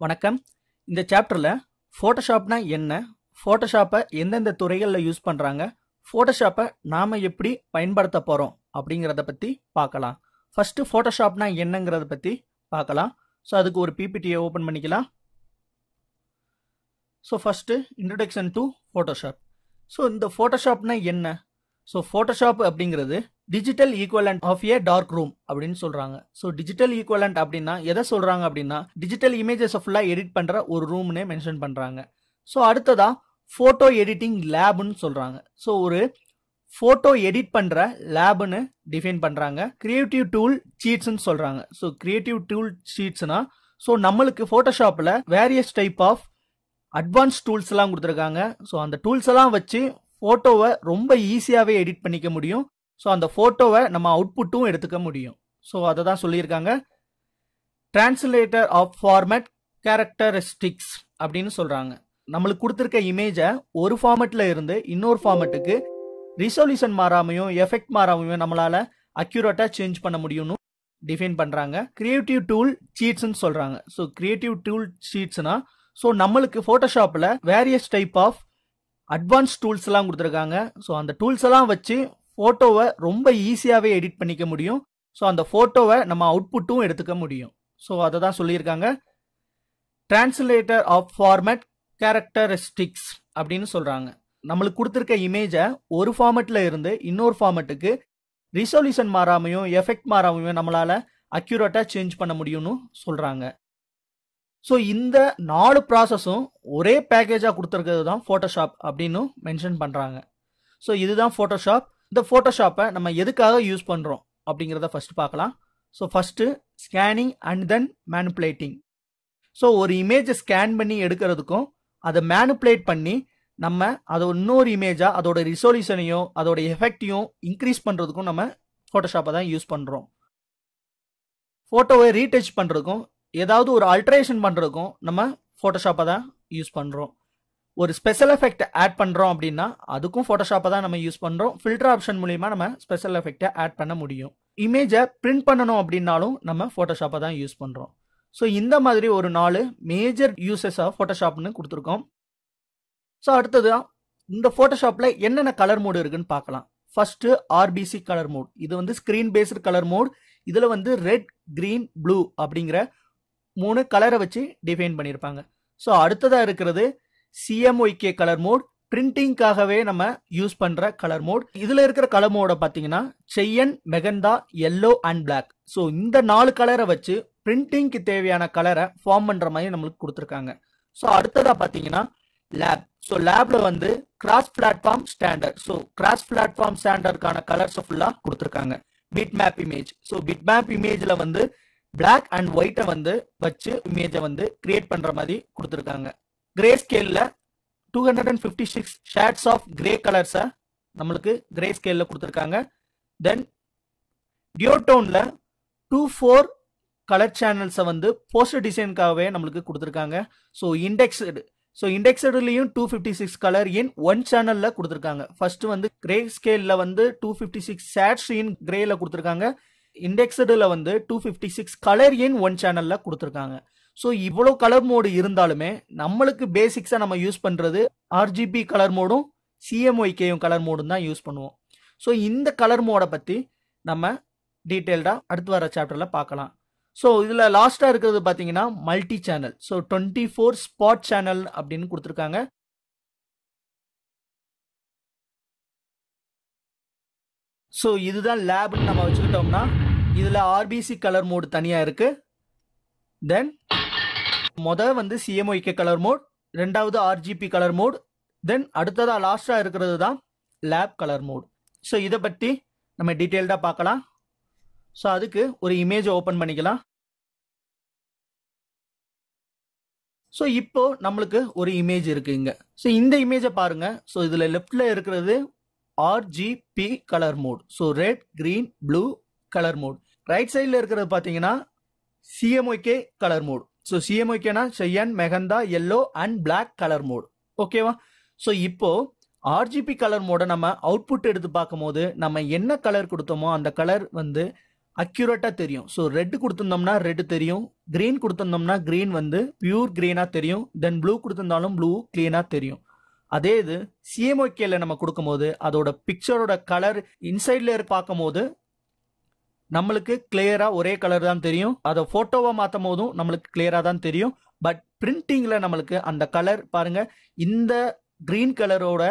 வணக்கம். இந்த சாப்டரில் ஃபோட்டோஷாப்னா என்ன? ஃபோட்டோஷாப்பை எந்தெந்த துறைகளில் யூஸ் பண்ணுறாங்க ஃபோட்டோஷாப்பை நாம் எப்படி பயன்படுத்த போகிறோம் அப்படிங்கிறத பற்றி பார்க்கலாம். ஃபஸ்ட்டு ஃபோட்டோஷாப்னா என்னங்கிறத பற்றி பார்க்கலாம். ஸோ அதுக்கு ஒரு பிபிடியை ஓப்பன் பண்ணிக்கலாம். So first introduction to Photoshop so இந்த ஃபோட்டோஷாப்னா என்ன? ஸோ ஃபோட்டோஷாப் அப்படிங்கிறது digital equivalent of a dark room அப்படின்னு சொல்றாங்க. ஸோ டிஜிட்டல் ஈக்குவலண்ட் அப்படின்னா எதை சொல்றாங்க அப்படின்னா டிஜிட்டல் இமேஜஸ் ஃபுல்லாக எடிட் பண்ற ஒரு ரூம்னே மென்ஷன் பண்றாங்க. ஸோ அடுத்ததா ஃபோட்டோ எடிட்டிங் லேப்னு சொல்றாங்க. ஸோ ஒரு ஃபோட்டோ எடிட் பண்ற லேப்னு டிஃபைன் பண்றாங்க. கிரியேட்டிவ் டூல் சீட்ஸ்ன்னு சொல்றாங்க. ஸோ கிரியேட்டிவ் டூல் சீட்ஸ்னா ஸோ நம்மளுக்கு ஃபோட்டோஷாப்பில் various type of advance tools எல்லாம் கொடுத்துருக்காங்க. ஸோ அந்த டூல்ஸ் எல்லாம் வச்சு ஃபோட்டோவை ரொம்ப ஈஸியாகவே எடிட் பண்ணிக்க முடியும். ஸோ அந்த ஃபோட்டோவை நம்ம அவுட்புட்டும் எடுத்துக்க முடியும். ஸோ அதை தான் சொல்லியிருக்காங்க. டிரான்ஸ்லேட்டர் ஆஃப் ஃபார்மேட் கேரக்டரிஸ்டிக்ஸ் அப்படின்னு சொல்கிறாங்க நம்மளுக்கு கொடுத்துருக்க இமேஜை ஒரு ஃபார்மெட்டில் இருந்து இன்னொரு ஃபார்மெட்டுக்கு ரிசொல்யூஷன் மாறாமையும் எஃபெக்ட் மாறாமையும் நம்மளால் அக்யூரேட்டாக சேஞ்ச் பண்ண முடியும்னு டிஃபைன் பண்ணுறாங்க கிரியேட்டிவ் டூல் சீட்ஸ்ன்னு சொல்கிறாங்க ஸோ கிரியேட்டிவ் டூல் சீட்ஸ்னா ஸோ நம்மளுக்கு ஃபோட்டோஷாப்பில் வேரியஸ் டைப் ஆஃப் அட்வான்ஸ் டூல்ஸ்லாம் கொடுத்துருக்காங்க. ஸோ அந்த டூல்ஸ் எல்லாம் வச்சு ஃபோட்டோவை ரொம்ப ஈஸியாகவே எடிட் பண்ணிக்க முடியும். ஸோ அந்த ஃபோட்டோவை நம்ம அவுட்புட்டும் எடுத்துக்க முடியும். ஸோ அதை தான் சொல்லியிருக்காங்க. டிரான்ஸ்லேட்டர் ஆஃப் ஃபார்மேட் கேரக்டரிஸ்டிக்ஸ் அப்படின்னு சொல்கிறாங்க நம்மளுக்கு கொடுத்துருக்க இமேஜை ஒரு ஃபார்மெட்டில் இருந்து இன்னொரு ஃபார்மெட்டுக்கு ரிசொல்யூஷன் மாறாமையும் எஃபெக்ட் மாறாமையும் நம்மளால் அக்யூரேட்டாக சேஞ்ச் பண்ண முடியும்னு சொல்கிறாங்க ஸோ இந்த நாலு ப்ராசஸும் ஒரே பேக்கேஜாக கொடுத்துருக்கிறது தான் ஃபோட்டோஷாப் அப்படின்னு மென்ஷன் பண்ணுறாங்க ஸோ இதுதான் ஃபோட்டோஷாப் இந்த ஃபோட்டோஷாப்பை நம்ம எதுக்காக யூஸ் பண்ணுறோம் அப்படிங்கிறத ஃபஸ்ட்டு பார்க்கலாம். So first scanning and then manipulating so ஒரு இமேஜை ஸ்கேன் பண்ணி எடுக்கிறதுக்கும் அதை மேனுப்புலேட் பண்ணி நம்ம அதை இன்னொரு இமேஜாக அதோட ரிசொல்யூஷனையும் அதோட எஃபெக்டையும் இன்க்ரீஸ் பண்ணுறதுக்கும் நம்ம ஃபோட்டோஷாப்பை தான் யூஸ் பண்ணுறோம் ஃபோட்டோவை ரீடச் பண்ணுறதுக்கும் ஏதாவது ஒரு அல்ட்ரேஷன் பண்ணுறதுக்கும் நம்ம ஃபோட்டோஷாப்பை தான் யூஸ் பண்ணுறோம் ஒரு ஸ்பெஷல் எஃபெக்ட் ஆட் பண்ணுறோம் அப்படின்னா அதுக்கும் ஃபோட்டோஷாப்பை தான் நம்ம யூஸ் பண்ணுறோம் ஃபில்டர் ஆப்ஷன் மூலிமா நம்ம ஸ்பெஷல் எஃபெக்டை ஆட் பண்ண முடியும். இமேஜை பிரிண்ட் பண்ணணும் அப்படின்னாலும் நம்ம ஃபோட்டோஷாப்பை தான் யூஸ் பண்ணுறோம் ஸோ இந்த மாதிரி ஒரு நாலு மேஜர் யூசஸ் ஆஃப் ஃபோட்டோஷாப்னு கொடுத்துருக்கோம். ஸோ அடுத்தது இந்த ஃபோட்டோஷாப்பில் என்னென்ன கலர் மோடு இருக்குன்னு பார்க்கலாம். ஃபஸ்ட்டு ஆர்பிசி கலர் மோட் இது வந்து ஸ்க்ரீன் பேஸ்டு கலர் மோட் இதில் வந்து ரெட் க்ரீன் ப்ளூ அப்படிங்கிற மூணு கலரை வச்சு டிஃபைன் பண்ணியிருப்பாங்க ஸோ அடுத்ததாக இருக்கிறது சிஎம்ஒய்கே கலர் மோட் பிரிண்டிங்காகவே நம்ம யூஸ் பண்ணுற கலர் மோட் இதில் இருக்கிற கலர் மோட பாத்தீங்கன்னா cyan magenta yellow and black so இந்த நாலு கலரை வச்சு பிரிண்டிங்க்கு தேவையான கலரை ஃபார்ம் பண்ணுற மாதிரி நம்மளுக்கு கொடுத்துருக்காங்க. ஸோ அடுத்ததாக பார்த்தீங்கன்னா லேப் ஸோ லேப்ல வந்து cross platform standard so cross platform ஸ்டாண்டர்டுக்கான colours ஃபுல்லாக கொடுத்துருக்காங்க. Bit map image so bit map இமேஜில் வந்து பிளாக் அண்ட் ஒயிட்டை வந்து வச்சு இமேஜை வந்து கிரியேட் பண்ணுற மாதிரி கொடுத்துருக்காங்க. கிரே ஸ்கேலில் two hundred and fifty six shades of grey கலர்ஸை நம்மளுக்கு கிரே ஸ்கேலில் கொடுத்துருக்காங்க. தென் டியோடோனில் டூ ஃபோர் கலர் சேனல்ஸை வந்து போஸ்டர் டிசைனுக்காகவே நம்மளுக்கு கொடுத்துருக்காங்க. So indexed so இண்டெக்ஸடுலையும் two fifty six colour in one சேனலில் கொடுத்துருக்காங்க. ஃபர்ஸ்ட் வந்து கிரே ஸ்கேலில் வந்து two fifty six shades in கிரேல கொடுத்துருக்காங்க. இண்டெக்ஸடில் வந்து two fifty six colour in one சேனலில் கொடுத்துருக்காங்க. ஸோ இவ்வளோ கலர் மோடு இருந்தாலுமே நம்மளுக்கு பேசிக்ஸாக நம்ம யூஸ் பண்ணுறது ஆர்ஜிபி கலர் மோடும் சிஎம்ஒய்கேயும் கலர் மோடும் தான் யூஸ் பண்ணுவோம். ஸோ இந்த கலர் மோடை பற்றி நம்ம டீட்டெயில்டாக அடுத்து வர சாப்டரில் பார்க்கலாம். ஸோ இதில் லாஸ்ட்டாக இருக்கிறது பார்த்தீங்கன்னா multi channel so twenty four spot channel அப்படின்னு கொடுத்துருக்காங்க. ஸோ இதுதான் லேப்னு நம்ம வச்சுக்கிட்டோம்னா இதில் ஆர்பிசி கலர் மோடு தனியாக இருக்குது தென் மொதல் வந்து சிஎம்ஒய்கே கலர் மோட் ரெண்டாவது ஆர்ஜிபி கலர் மோட் தென் அடுத்ததாக லாஸ்ட்டாக இருக்கிறது தான் லேப் கலர் மோட் ஸோ இதை பற்றி நம்ம டீட்டெயில்டாக பார்க்கலாம். ஸோ அதுக்கு ஒரு இமேஜை ஓப்பன் பண்ணிக்கலாம். ஸோ இப்போ நம்மளுக்கு ஒரு இமேஜ் இருக்கு இங்க. ஸோ இந்த இமேஜை பாருங்க. ஸோ இதுல லெஃப்ட்ல இருக்கிறது RGB colour mode so red green blue colour mode right சைடில் இருக்கிறது பார்த்தீங்கன்னா CMYK colour mode so சிஎம்ஒய்கேனா cyan magenta yellow and black colour mode ஓகேவா ஸோ இப்போ ஆர்ஜிபி கலர் மோட நம்ம அவுட்புட் எடுத்து பார்க்கும்போது நம்ம என்ன கலர் கொடுத்தோமோ அந்த கலர் வந்து அக்யூரேட்டாக தெரியும். ஸோ ரெட் கொடுத்துருந்தோம்னா ரெட் தெரியும். க்ரீன் கொடுத்துருந்தோம்னா க்ரீன் வந்து பியூர் க்ரீனாக தெரியும். தென் ப்ளூ கொடுத்துருந்தாலும் ப்ளூ க்ளீனாக தெரியும். அதே இது சிஎம்ஓகேல நம்ம கொடுக்கும்போது அதோட பிக்சரோட கலர் இன்சைட்ல பார்க்கும்போது நம்மளுக்கு கிளியரா ஒரே கலர் தான் தெரியும். அதை போட்டோவை மாற்றும் போதும் நம்மளுக்கு கிளியரா தான் தெரியும். பட் பிரிண்டிங்ல நம்மளுக்கு அந்த கலர் பாருங்க இந்த கிரீன் கலரோட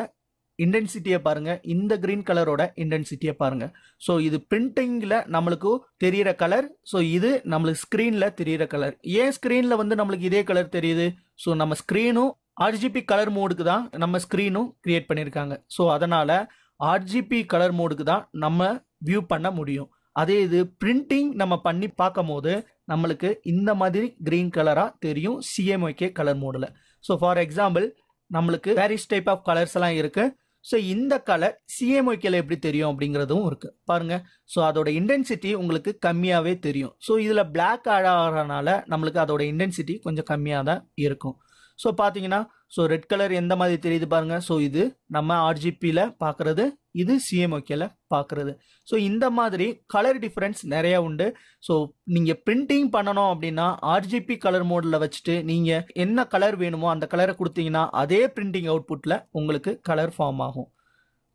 இன்டென்சிட்டியை பாருங்க இந்த கிரீன் கலரோட இன்டென்சிட்டியை பாருங்க. ஸோ இது பிரிண்டிங்கில் நம்மளுக்கு தெரியிற கலர் ஸோ இது நம்மளுக்கு ஸ்க்ரீனில் தெரியிற கலர் ஏன் ஸ்க்ரீனில் வந்து நம்மளுக்கு இதே கலர் தெரியுது? ஸோ நம்ம ஸ்க்ரீனும் ஆர்ஜிபி கலர் மோடுக்கு தான் நம்ம ஸ்க்ரீனும் கிரியேட் பண்ணியிருக்காங்க ஸோ அதனால் ஆர்ஜிபி கலர் மோடுக்கு தான் நம்ம வியூ பண்ண முடியும். அதே இது பிரிண்டிங் நம்ம பண்ணி பார்க்கும் போது நம்மளுக்கு இந்த மாதிரி கிரீன் கலராக தெரியும் சிஎம்ஒகே கலர் மோடில் ஸோ ஃபார் எக்ஸாம்பிள் நம்மளுக்கு வேரிஸ் டைப் ஆஃப் கலர்ஸ் எல்லாம் இருக்குது ஸோ இந்த கலர் சிஎம்ஒகேல எப்படி தெரியும் அப்படிங்கிறதும் இருக்குது பாருங்க. ஸோ அதோட இன்டென்சிட்டி உங்களுக்கு கம்மியாகவே தெரியும். ஸோ இதில் பிளாக் ஆட் ஆகிறனால நம்மளுக்கு அதோட இன்டென்சிட்டி கொஞ்சம் கம்மியாக தான் இருக்கும். ஸோ பார்த்தீங்கன்னா ஸோ ரெட் கலர் எந்த மாதிரி தெரியுது பாருங்க. ஸோ இது நம்ம ஆர்ஜிபியில் பார்க்குறது இது சிஎம்ஓகேல பார்க்குறது ஸோ இந்த மாதிரி கலர் டிஃப்ரென்ஸ் நிறைய உண்டு. ஸோ நீங்கள் பிரிண்டிங் பண்ணணும் அப்படின்னா ஆர்ஜிபி கலர் மோடில் வச்சுட்டு நீங்கள் என்ன கலர் வேணுமோ அந்த கலரை கொடுத்தீங்கன்னா அதே பிரிண்டிங் அவுட்புட்டில் உங்களுக்கு கலர் ஃபார்ம் ஆகும்.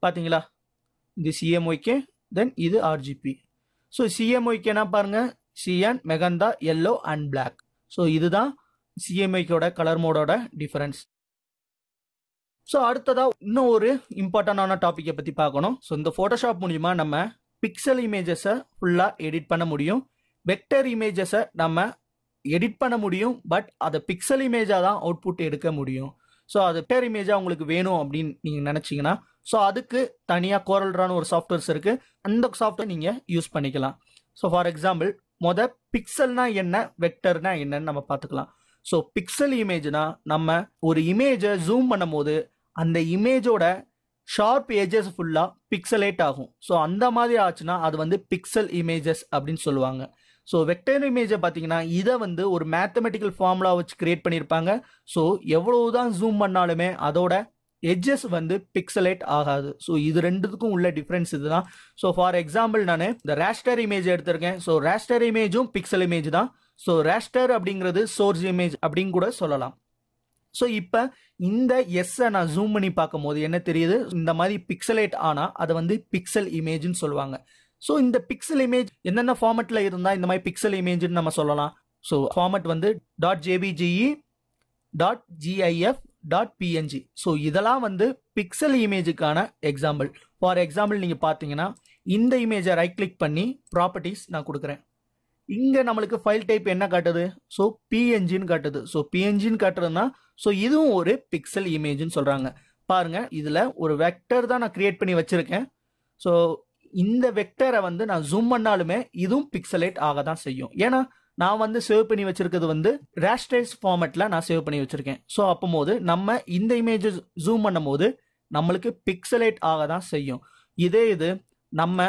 பார்த்தீங்களா இது சிஎம்ஒய்கே தென் இது ஆர்ஜிபி ஸோ சிஎம்ஒய்கேனா பாருங்கள் cyan magenta yellow and black so இதுதான் சிஎம்ஐக்கோட கலர் மோடோட டிஃபரன்ஸ் ஸோ அடுத்ததாக இன்னும் ஒரு இம்பார்ட்டண்டான டாப்பிக்கை பற்றி பார்க்கணும். ஸோ இந்த ஃபோட்டோஷாப் மூலிமா நம்ம பிக்சல் இமேஜஸை ஃபுல்லாக எடிட் பண்ண முடியும். வெக்டர் இமேஜஸை நம்ம எடிட் பண்ண முடியும். பட் அதை பிக்சல் இமேஜாக தான் அவுட்புட் எடுக்க முடியும். ஸோ அது வெக்டர் இமேஜாக உங்களுக்கு வேணும் அப்படின்னு நீங்கள் நினச்சிங்கன்னா ஸோ அதுக்கு தனியாக கோரல்ரான ஒரு சாஃப்ட்வேர்ஸ் இருக்குது அந்த சாஃப்ட்வேர் நீங்கள் யூஸ் பண்ணிக்கலாம். ஸோ ஃபார் எக்ஸாம்பிள் மொத பிக்சல்னா என்ன வெக்டர்னா என்னன்னு நம்ம பார்த்துக்கலாம். ஸோ பிக்சல் இமேஜ்னா நம்ம ஒரு இமேஜை ஜூம் பண்ணும்போது அந்த இமேஜோட ஷார்ப் ஏஜஸ் ஃபுல்லாக பிக்சலேட் ஆகும். ஸோ அந்த மாதிரி ஆச்சுன்னா அது வந்து பிக்சல் இமேஜஸ் அப்படின்னு சொல்லுவாங்க. ஸோ வெக்டர் இமேஜை பார்த்தீங்கன்னா இதை வந்து ஒரு மேத்தமெட்டிக்கல் ஃபார்முலா வச்சு கிரியேட் பண்ணியிருப்பாங்க ஸோ எவ்வளவுதான் ஜூம் பண்ணாலுமே அதோட எட்ஜஸ் வந்து பிக்சலேட் ஆகாது. ஸோ இது ரெண்டுத்துக்கும் உள்ள டிஃப்ரென்ஸ் இதுதான். ஸோ ஃபார் எக்ஸாம்பிள் நான் இந்த ரேஸ்டர் இமேஜ் எடுத்திருக்கேன். ஸோ ரேஸ்டர் இமேஜும் பிக்சல் இமேஜ் தான். ஸோ ரேஸ்டர் அப்படிங்கிறது சோர்ஸ் இமேஜ் அப்படின்னு கூட சொல்லலாம். ஸோ இப்போ இந்த எஸ்ஸை நான் ஜூம் பண்ணி பார்க்கும்போது என்ன தெரியுது? இந்த மாதிரி பிக்சலேட் ஆனால் அதை வந்து பிக்சல் இமேஜ்னு சொல்லுவாங்க. ஸோ இந்த பிக்சல் இமேஜ் என்னென்ன ஃபார்மெட்டில் இருந்தால் இந்த மாதிரி பிக்சல் இமேஜ்னு நம்ம சொல்லலாம். ஸோ ஃபார்மெட் வந்து. Dot JPEG dot GIF dot PNG so இதெல்லாம் வந்து பிக்சல் இமேஜுக்கான எக்ஸாம்பிள் ஃபார் எக்ஸாம்பிள் நீங்கள் பார்த்தீங்கன்னா இந்த இமேஜை ரைட் கிளிக் பண்ணி ப்ராப்பர்ட்டிஸ் நான் கொடுக்குறேன். இங்கே நம்மளுக்கு ஃபைல் டைப் என்ன காட்டுது? ஸோ பிஎன்ஜின்னு காட்டுது. ஸோ பிஎன்ஜின்னு காட்டுறதுனா ஸோ இதுவும் ஒரு பிக்சல் இமேஜ்னு சொல்கிறாங்க பாருங்க இதில் ஒரு வெக்டர் தான் நான் கிரியேட் பண்ணி வச்சுருக்கேன். ஸோ இந்த வெக்டரை வந்து நான் ஜூம் பண்ணாலுமே இதுவும் பிக்சலேட் ஆக தான் செய்யும். ஏன்னா நான் வந்து சேவ் பண்ணி வச்சிருக்கிறது வந்து ரேஷ்டைஸ் ஃபார்மேட்டில் நான் சேவ் பண்ணி வச்சிருக்கேன். ஸோ அப்போது நம்ம இந்த இமேஜை ஜூம் பண்ணும்போது நம்மளுக்கு பிக்சலேட் ஆக தான் செய்யும். இதே இது நம்ம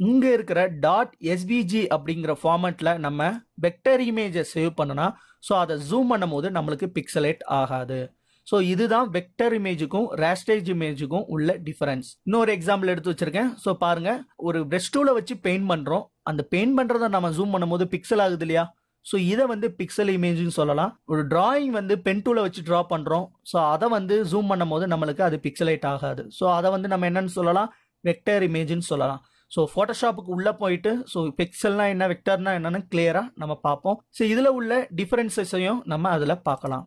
இங்கே இருக்கிற டாட் எஸ்பிஜி அப்படிங்கிற ஃபார்மெட்டில் நம்ம வெக்டர் இமேஜை சேவ் பண்ணனா ஸோ அதை ஜூம் பண்ணும்போது நம்மளுக்கு பிக்சலேட் ஆகாது. ஸோ இதுதான் வெக்டர் இமேஜுக்கும் ரேஸ்டேஜ் இமேஜுக்கும் உள்ள டிஃபரன்ஸ் இன்னொரு எக்ஸாம்பிள் எடுத்து வச்சிருக்கேன். ஸோ பாருங்க ஒரு பிரஷ் டூலை வச்சு பெயிண்ட் பண்ணுறோம் அந்த பெயிண்ட் பண்ணுறதை நம்ம ஜூம் பண்ணும்போது பிக்சல் ஆகுது இல்லையா? ஸோ இதை வந்து பிக்சல் இமேஜ்னு சொல்லலாம். ஒரு டிராயிங் வந்து பென் டூலை வச்சு ட்ரா பண்ணுறோம் ஸோ அதை வந்து ஜூம் பண்ணும்போது நம்மளுக்கு அது பிக்சலேட் ஆகாது. ஸோ அதை வந்து நம்ம என்னன்னு சொல்லலாம்? வெக்டர் இமேஜ்னு சொல்லலாம். ஸோ ஃபோட்டோஷாப்புக்கு உள்ளே போயிட்டு ஸோ பிக்சல்னா என்ன வெக்டர்னா என்னன்னு கிளியராக நம்ம பார்ப்போம். ஸோ இதில் உள்ள டிஃபரன்சஸையும் நம்ம அதில் பார்க்கலாம்.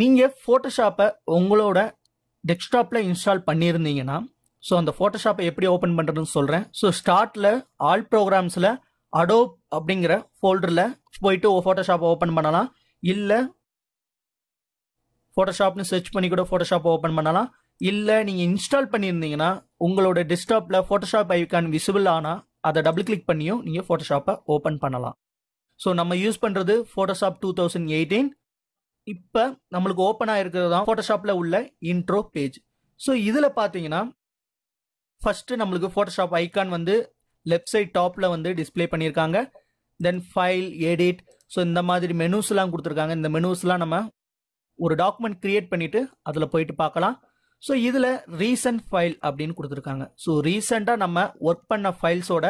நீங்கள் ஃபோட்டோஷாப்பை உங்களோட டெஸ்க்டாப்பில் இன்ஸ்டால் பண்ணியிருந்தீங்கன்னா ஸோ அந்த ஃபோட்டோஷாப்பை எப்படி ஓப்பன் பண்ணுறதுன்னு சொல்கிறேன் ஸோ ஸ்டார்ட்டில் ஆல் ப்ரோக்ராம்ஸில் அடோப் அப்படிங்கிற ஃபோல்டரில் போயிட்டு ஃபோட்டோஷாப்பை ஓப்பன் பண்ணலாம். இல்லை ஃபோட்டோஷாப்னு சர்ச் பண்ணி கூட ஃபோட்டோஷாப்பை ஓப்பன் பண்ணலாம். இல்லை நீங்கள் இன்ஸ்டால் பண்ணியிருந்தீங்கன்னா உங்களோட டெஸ்க்டாப்பில் ஃபோட்டோஷாப் ஐக்கான் விசிபிள் ஆனால் அதை டபுள் கிளிக் பண்ணியும் நீங்கள் ஃபோட்டோஷாப்பை ஓப்பன் பண்ணலாம். ஸோ நம்ம யூஸ் பண்ணுறது ஃபோட்டோஷாப் டூ தௌசண்ட் எயிட்டீன் இப்போ நம்மளுக்கு ஓப்பன் ஆகிருக்கிறது தான் ஃபோட்டோஷாப்பில் உள்ள இன்ட்ரோ பேஜ் ஸோ இதில் பார்த்தீங்கன்னா ஃபஸ்ட்டு நம்மளுக்கு ஃபோட்டோஷாப் ஐக்கான் வந்து லெஃப்ட் சைட் டாப்பில் வந்து டிஸ்பிளே பண்ணியிருக்காங்க. தென் ஃபைல் எடிட் ஸோ இந்த மாதிரி மெனூஸ்லாம் கொடுத்துருக்காங்க. இந்த மெனூஸ்லாம் நம்ம ஒரு டாக்குமெண்ட் கிரியேட் பண்ணிவிட்டு அதில் போயிட்டு பார்க்கலாம். ஸோ இதில் ரீசன்ட் ஃபைல் அப்படின்னு கொடுத்துருக்காங்க. ஸோ ரீசெண்டாக நம்ம ஒர்க் பண்ண ஃபைல்ஸோட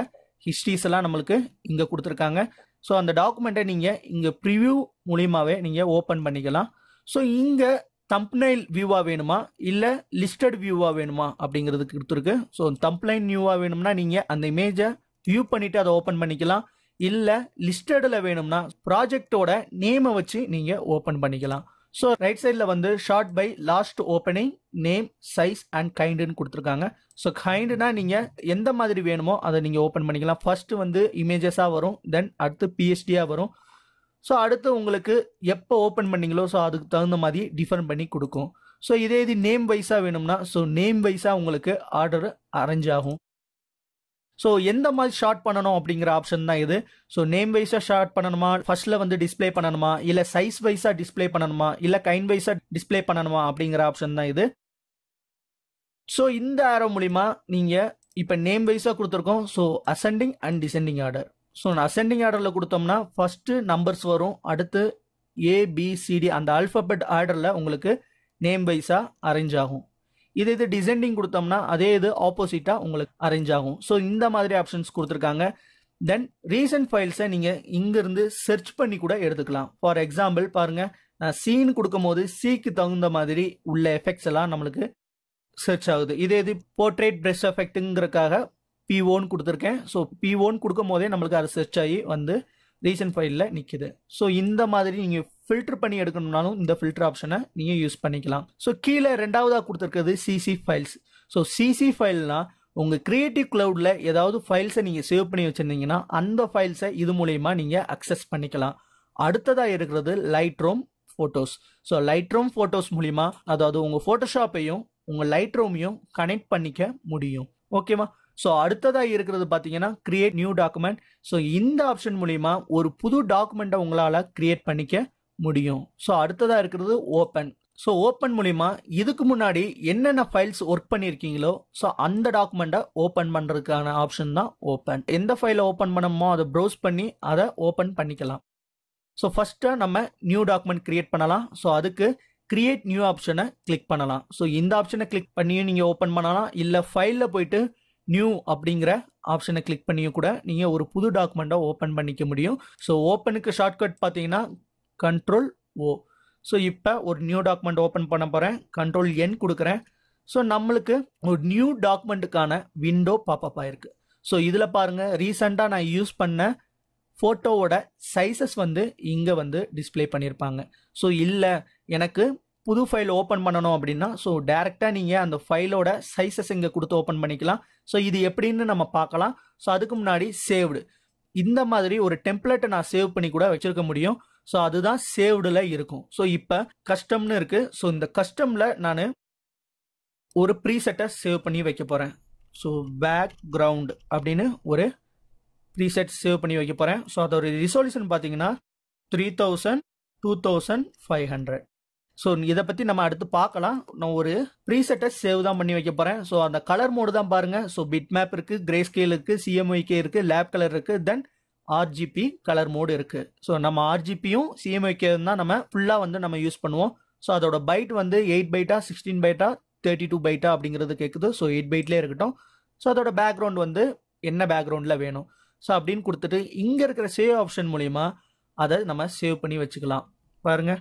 ஹிஸ்ட்ரிஸ் எல்லாம் நம்மளுக்கு இங்கே கொடுத்துருக்காங்க. ஸோ அந்த டாக்குமெண்ட்டை நீங்கள் இங்கே ப்ரிவ்யூ மூலியமாகவே நீங்கள் ஓப்பன் பண்ணிக்கலாம். ஸோ இங்கே தம்ப்னைல் வியூவாக வேணுமா? இல்லை லிஸ்டட் வியூவாக வேணுமா? அப்படிங்கிறது கொடுத்துருக்கு. ஸோ தம்ப்லைன் வியூவாக வேணும்னா நீங்கள் அந்த இமேஜை வியூ பண்ணிவிட்டு அதை ஓப்பன் பண்ணிக்கலாம். இல்லை லிஸ்டடில் வேணும்னா ப்ராஜெக்டோட நேமை வச்சு நீங்கள் ஓப்பன் பண்ணிக்கலாம். ஸோ ரைட் சைடில் வந்து sort by last opening name size and கைண்டுன்னு கொடுத்துருக்காங்க. ஸோ கைண்டுனா நீங்கள் எந்த மாதிரி வேணுமோ அதை நீங்கள் ஓப்பன் பண்ணிக்கலாம். ஃபஸ்ட்டு வந்து இமேஜஸாக வரும் தென் அடுத்து பிஎஸ்டியாக வரும். ஸோ அடுத்து உங்களுக்கு எப்போ ஓப்பன் பண்ணீங்களோ ஸோ அதுக்கு தகுந்த மாதிரி டிஃபரெண்ட் பண்ணி கொடுக்கும். ஸோ இதே இது நேம் வைஸாக வேணும்னா ஸோ நேம் வைஸாக உங்களுக்கு ஆர்டர் அரேஞ்ச் ஆகும். ஸோ எந்த மாதிரி ஷார்ட் பண்ணணும் அப்படிங்கிற ஆப்ஷன் தான் இது. ஸோ நேம் வைஸாக ஷார்ட் பண்ணணுமா? ஃபர்ஸ்ட்ல வந்து டிஸ்ப்ளே பண்ணணுமா? இல்லை சைஸ் வைஸாக டிஸ்ப்ளே பண்ணணுமா? இல்லை கைன் வைஸாக டிஸ்ப்ளே பண்ணணுமா? அப்படிங்கிற ஆப்ஷன் தான் இது. ஸோ இந்த ஆரோ மூலிமா நீங்கள் இப்போ நேம் வைஸாக கொடுத்துருக்கோம். So ascending and descending order so ascending ஆர்டரில் கொடுத்தோம்னா ஃபஸ்ட்டு நம்பர்ஸ் வரும். அடுத்து ஏபிசிடி அந்த ஆல்ஃபபெட் ஆர்டரில் உங்களுக்கு நேம் வைஸாக அரேஞ்ச் ஆகும். இது இது டிசெண்டிங் கொடுத்தோம்னா அதே இது ஆப்போசிட்டாக உங்களுக்கு அரேஞ்ச் ஆகும். ஸோ இந்த மாதிரி ஆப்ஷன்ஸ் கொடுத்துருக்காங்க. தென் ரீசன்ட் ஃபைல்ஸை நீங்கள் இங்கேருந்து சர்ச் பண்ணி கூட எடுத்துக்கலாம். ஃபார் எக்ஸாம்பிள் பாருங்கள் நான் சீன் கொடுக்கும் போது சீக்கு தகுந்த மாதிரி உள்ள எஃபெக்ட்ஸ் எல்லாம் நம்மளுக்கு சர்ச் ஆகுது. இதே இது போர்ட்ரேட் பிரெஸ் எஃபெக்ட்டுங்கிறக்காக பிஓன்னு கொடுத்துருக்கேன். ஸோ பிஓன்னு கொடுக்கும் போதே நம்மளுக்கு அது சர்ச் ஆகி வந்து ரீசன்ட் ஃபைலில் நிற்கிது ஸோ இந்த மாதிரி நீங்கள் ஃபில்டர் பண்ணி எடுக்கணும்னாலும் இந்த ஃபில்டர் ஆப்ஷனை நீங்கள் யூஸ் பண்ணிக்கலாம். ஸோ கீழே ரெண்டாவதாக கொடுத்துருக்கிறது சிசி ஃபைல்ஸ் ஸோ சிசி ஃபைல்னா உங்கள் க்ரியேட்டிவ் க்ளவுடில் ஏதாவது ஃபைல்ஸை நீங்கள் சேவ் பண்ணி வச்சுருந்தீங்கன்னா அந்த ஃபைல்ஸை இது மூலயமா நீங்கள் அக்சஸ் பண்ணிக்கலாம். அடுத்ததாக இருக்கிறது Lightroom photos so Lightroom photos மூலிமா அதாவது உங்கள் ஃபோட்டோஷாப்பையும் உங்கள் லைட் ரூமையும் கனெக்ட் பண்ணிக்க முடியும். ஓகேவா ஸோ அடுத்ததாக இருக்கிறது பார்த்தீங்கன்னா கிரியேட் நியூ டாக்குமெண்ட் ஸோ இந்த ஆப்ஷன் மூலிமா ஒரு புது டாக்குமெண்ட்டை உங்களால் கிரியேட் பண்ணிக்க முடியும். ஸோ அடுத்ததாக இருக்கிறது ஓப்பன் ஸோ ஓப்பன் மூலிமா இதுக்கு முன்னாடி என்னென்ன ஃபைல்ஸ் ஒர்க் பண்ணியிருக்கீங்களோ ஸோ அந்த டாக்குமெண்ட்டை ஓப்பன் பண்ணுறதுக்கான ஆப்ஷன் தான் ஓப்பன் எந்த ஃபைலை ஓப்பன் பண்ணமோ அதை ப்ரௌஸ் பண்ணி அதை ஓப்பன் பண்ணிக்கலாம். ஸோ ஃபஸ்ட்டு நம்ம நியூ டாக்குமெண்ட் கிரியேட் பண்ணலாம். ஸோ அதுக்கு கிரியேட் நியூ ஆப்ஷனை கிளிக் பண்ணலாம். ஸோ இந்த ஆப்ஷனை கிளிக் பண்ணியும் நீங்கள் ஓப்பன் பண்ணலாம். இல்லை ஃபைலில் போயிட்டு நியூ அப்படிங்கிற ஆப்ஷனை கிளிக் பண்ணியும் கூட நீங்கள் ஒரு புது டாக்குமெண்ட்டை ஓப்பன் பண்ணிக்க முடியும். ஸோ ஓப்பனுக்கு ஷார்ட்கட் பார்த்தீங்கன்னா கண்ட்ரோல் ஓ ஸோ இப்போ ஒரு நியூ டாக்குமெண்ட் ஓப்பன் பண்ண போகிறேன் கண்ட்ரோல் என் கொடுக்குறேன். ஸோ நம்மளுக்கு ஒரு நியூ டாக்குமெண்ட்டுக்கான விண்டோ பாப்பப் ஆயிருக்கு. ஸோ இதில் பாருங்கள் ரீசெண்டாக நான் யூஸ் பண்ண ஃபோட்டோவோட சைஸஸ் வந்து இங்கே வந்து டிஸ்பிளே பண்ணியிருப்பாங்க ஸோ இல்லை எனக்கு புது ஃபைல் ஓப்பன் பண்ணணும் அப்படின்னா ஸோ டேரெக்டாக நீங்கள் அந்த ஃபைலோட சைஸஸ் இங்கே கொடுத்து ஓப்பன் பண்ணிக்கலாம். ஸோ இது எப்படின்னு நம்ம பார்க்கலாம். ஸோ அதுக்கு முன்னாடி சேவ்டு இந்த மாதிரி ஒரு டெம்ப்ளேட்டை நான் சேவ் பண்ணி கூட வச்சுருக்க முடியும். ஸோ அதுதான் சேவ்டில் இருக்கும். ஸோ இப்போ கஸ்டம்னு இருக்குது ஸோ இந்த கஸ்டமில் நான் ஒரு ப்ரீசெட்டை சேவ் பண்ணி வைக்க போகிறேன் ஸோ பேக்ரவுண்ட் அப்படின்னு ஒரு ப்ரீசெட் சேவ் பண்ணி வைக்க போகிறேன் ஸோ அதோட ரிசொல்யூஷன் பார்த்தீங்கன்னா three thousand two thousand five hundred so இதை பற்றி நம்ம அடுத்து பார்க்கலாம். நான் ஒரு ப்ரீசெட்டை சேவ் தான் பண்ணி வைக்க போகிறேன் ஸோ அந்த கலர் மோடு தான் பாருங்கள் ஸோ பிட் மேப் இருக்குது கிரே ஸ்கேல் இருக்குது சிஎம்ஒய்கே இருக்குது லேப் கலர் இருக்குது தென் ஆர்ஜிபி கலர் மோடு இருக்குது ஸோ நம்ம ஆர்ஜிபியும் சிஎம்ஒய்கே தான் நம்ம ஃபுல்லாக வந்து நம்ம யூஸ் பண்ணுவோம். ஸோ அதோட பைட் வந்து எயிட் பைட்டா சிக்ஸ்டீன் பைட்டா தேர்ட்டி டூ பைட்டா அப்படிங்கிறது கேட்குது ஸோ எயிட் பைட்லேயே இருக்கட்டும். ஸோ அதோட பேக்ரவுண்ட் வந்து என்ன பேக்ரவுண்டில் வேணும்? ஸோ அப்படின்னு கொடுத்துட்டு இங்கே இருக்கிற சேவ் ஆப்ஷன் மூலிமா அதை நம்ம சேவ் பண்ணி வச்சுக்கலாம். பாருங்கள்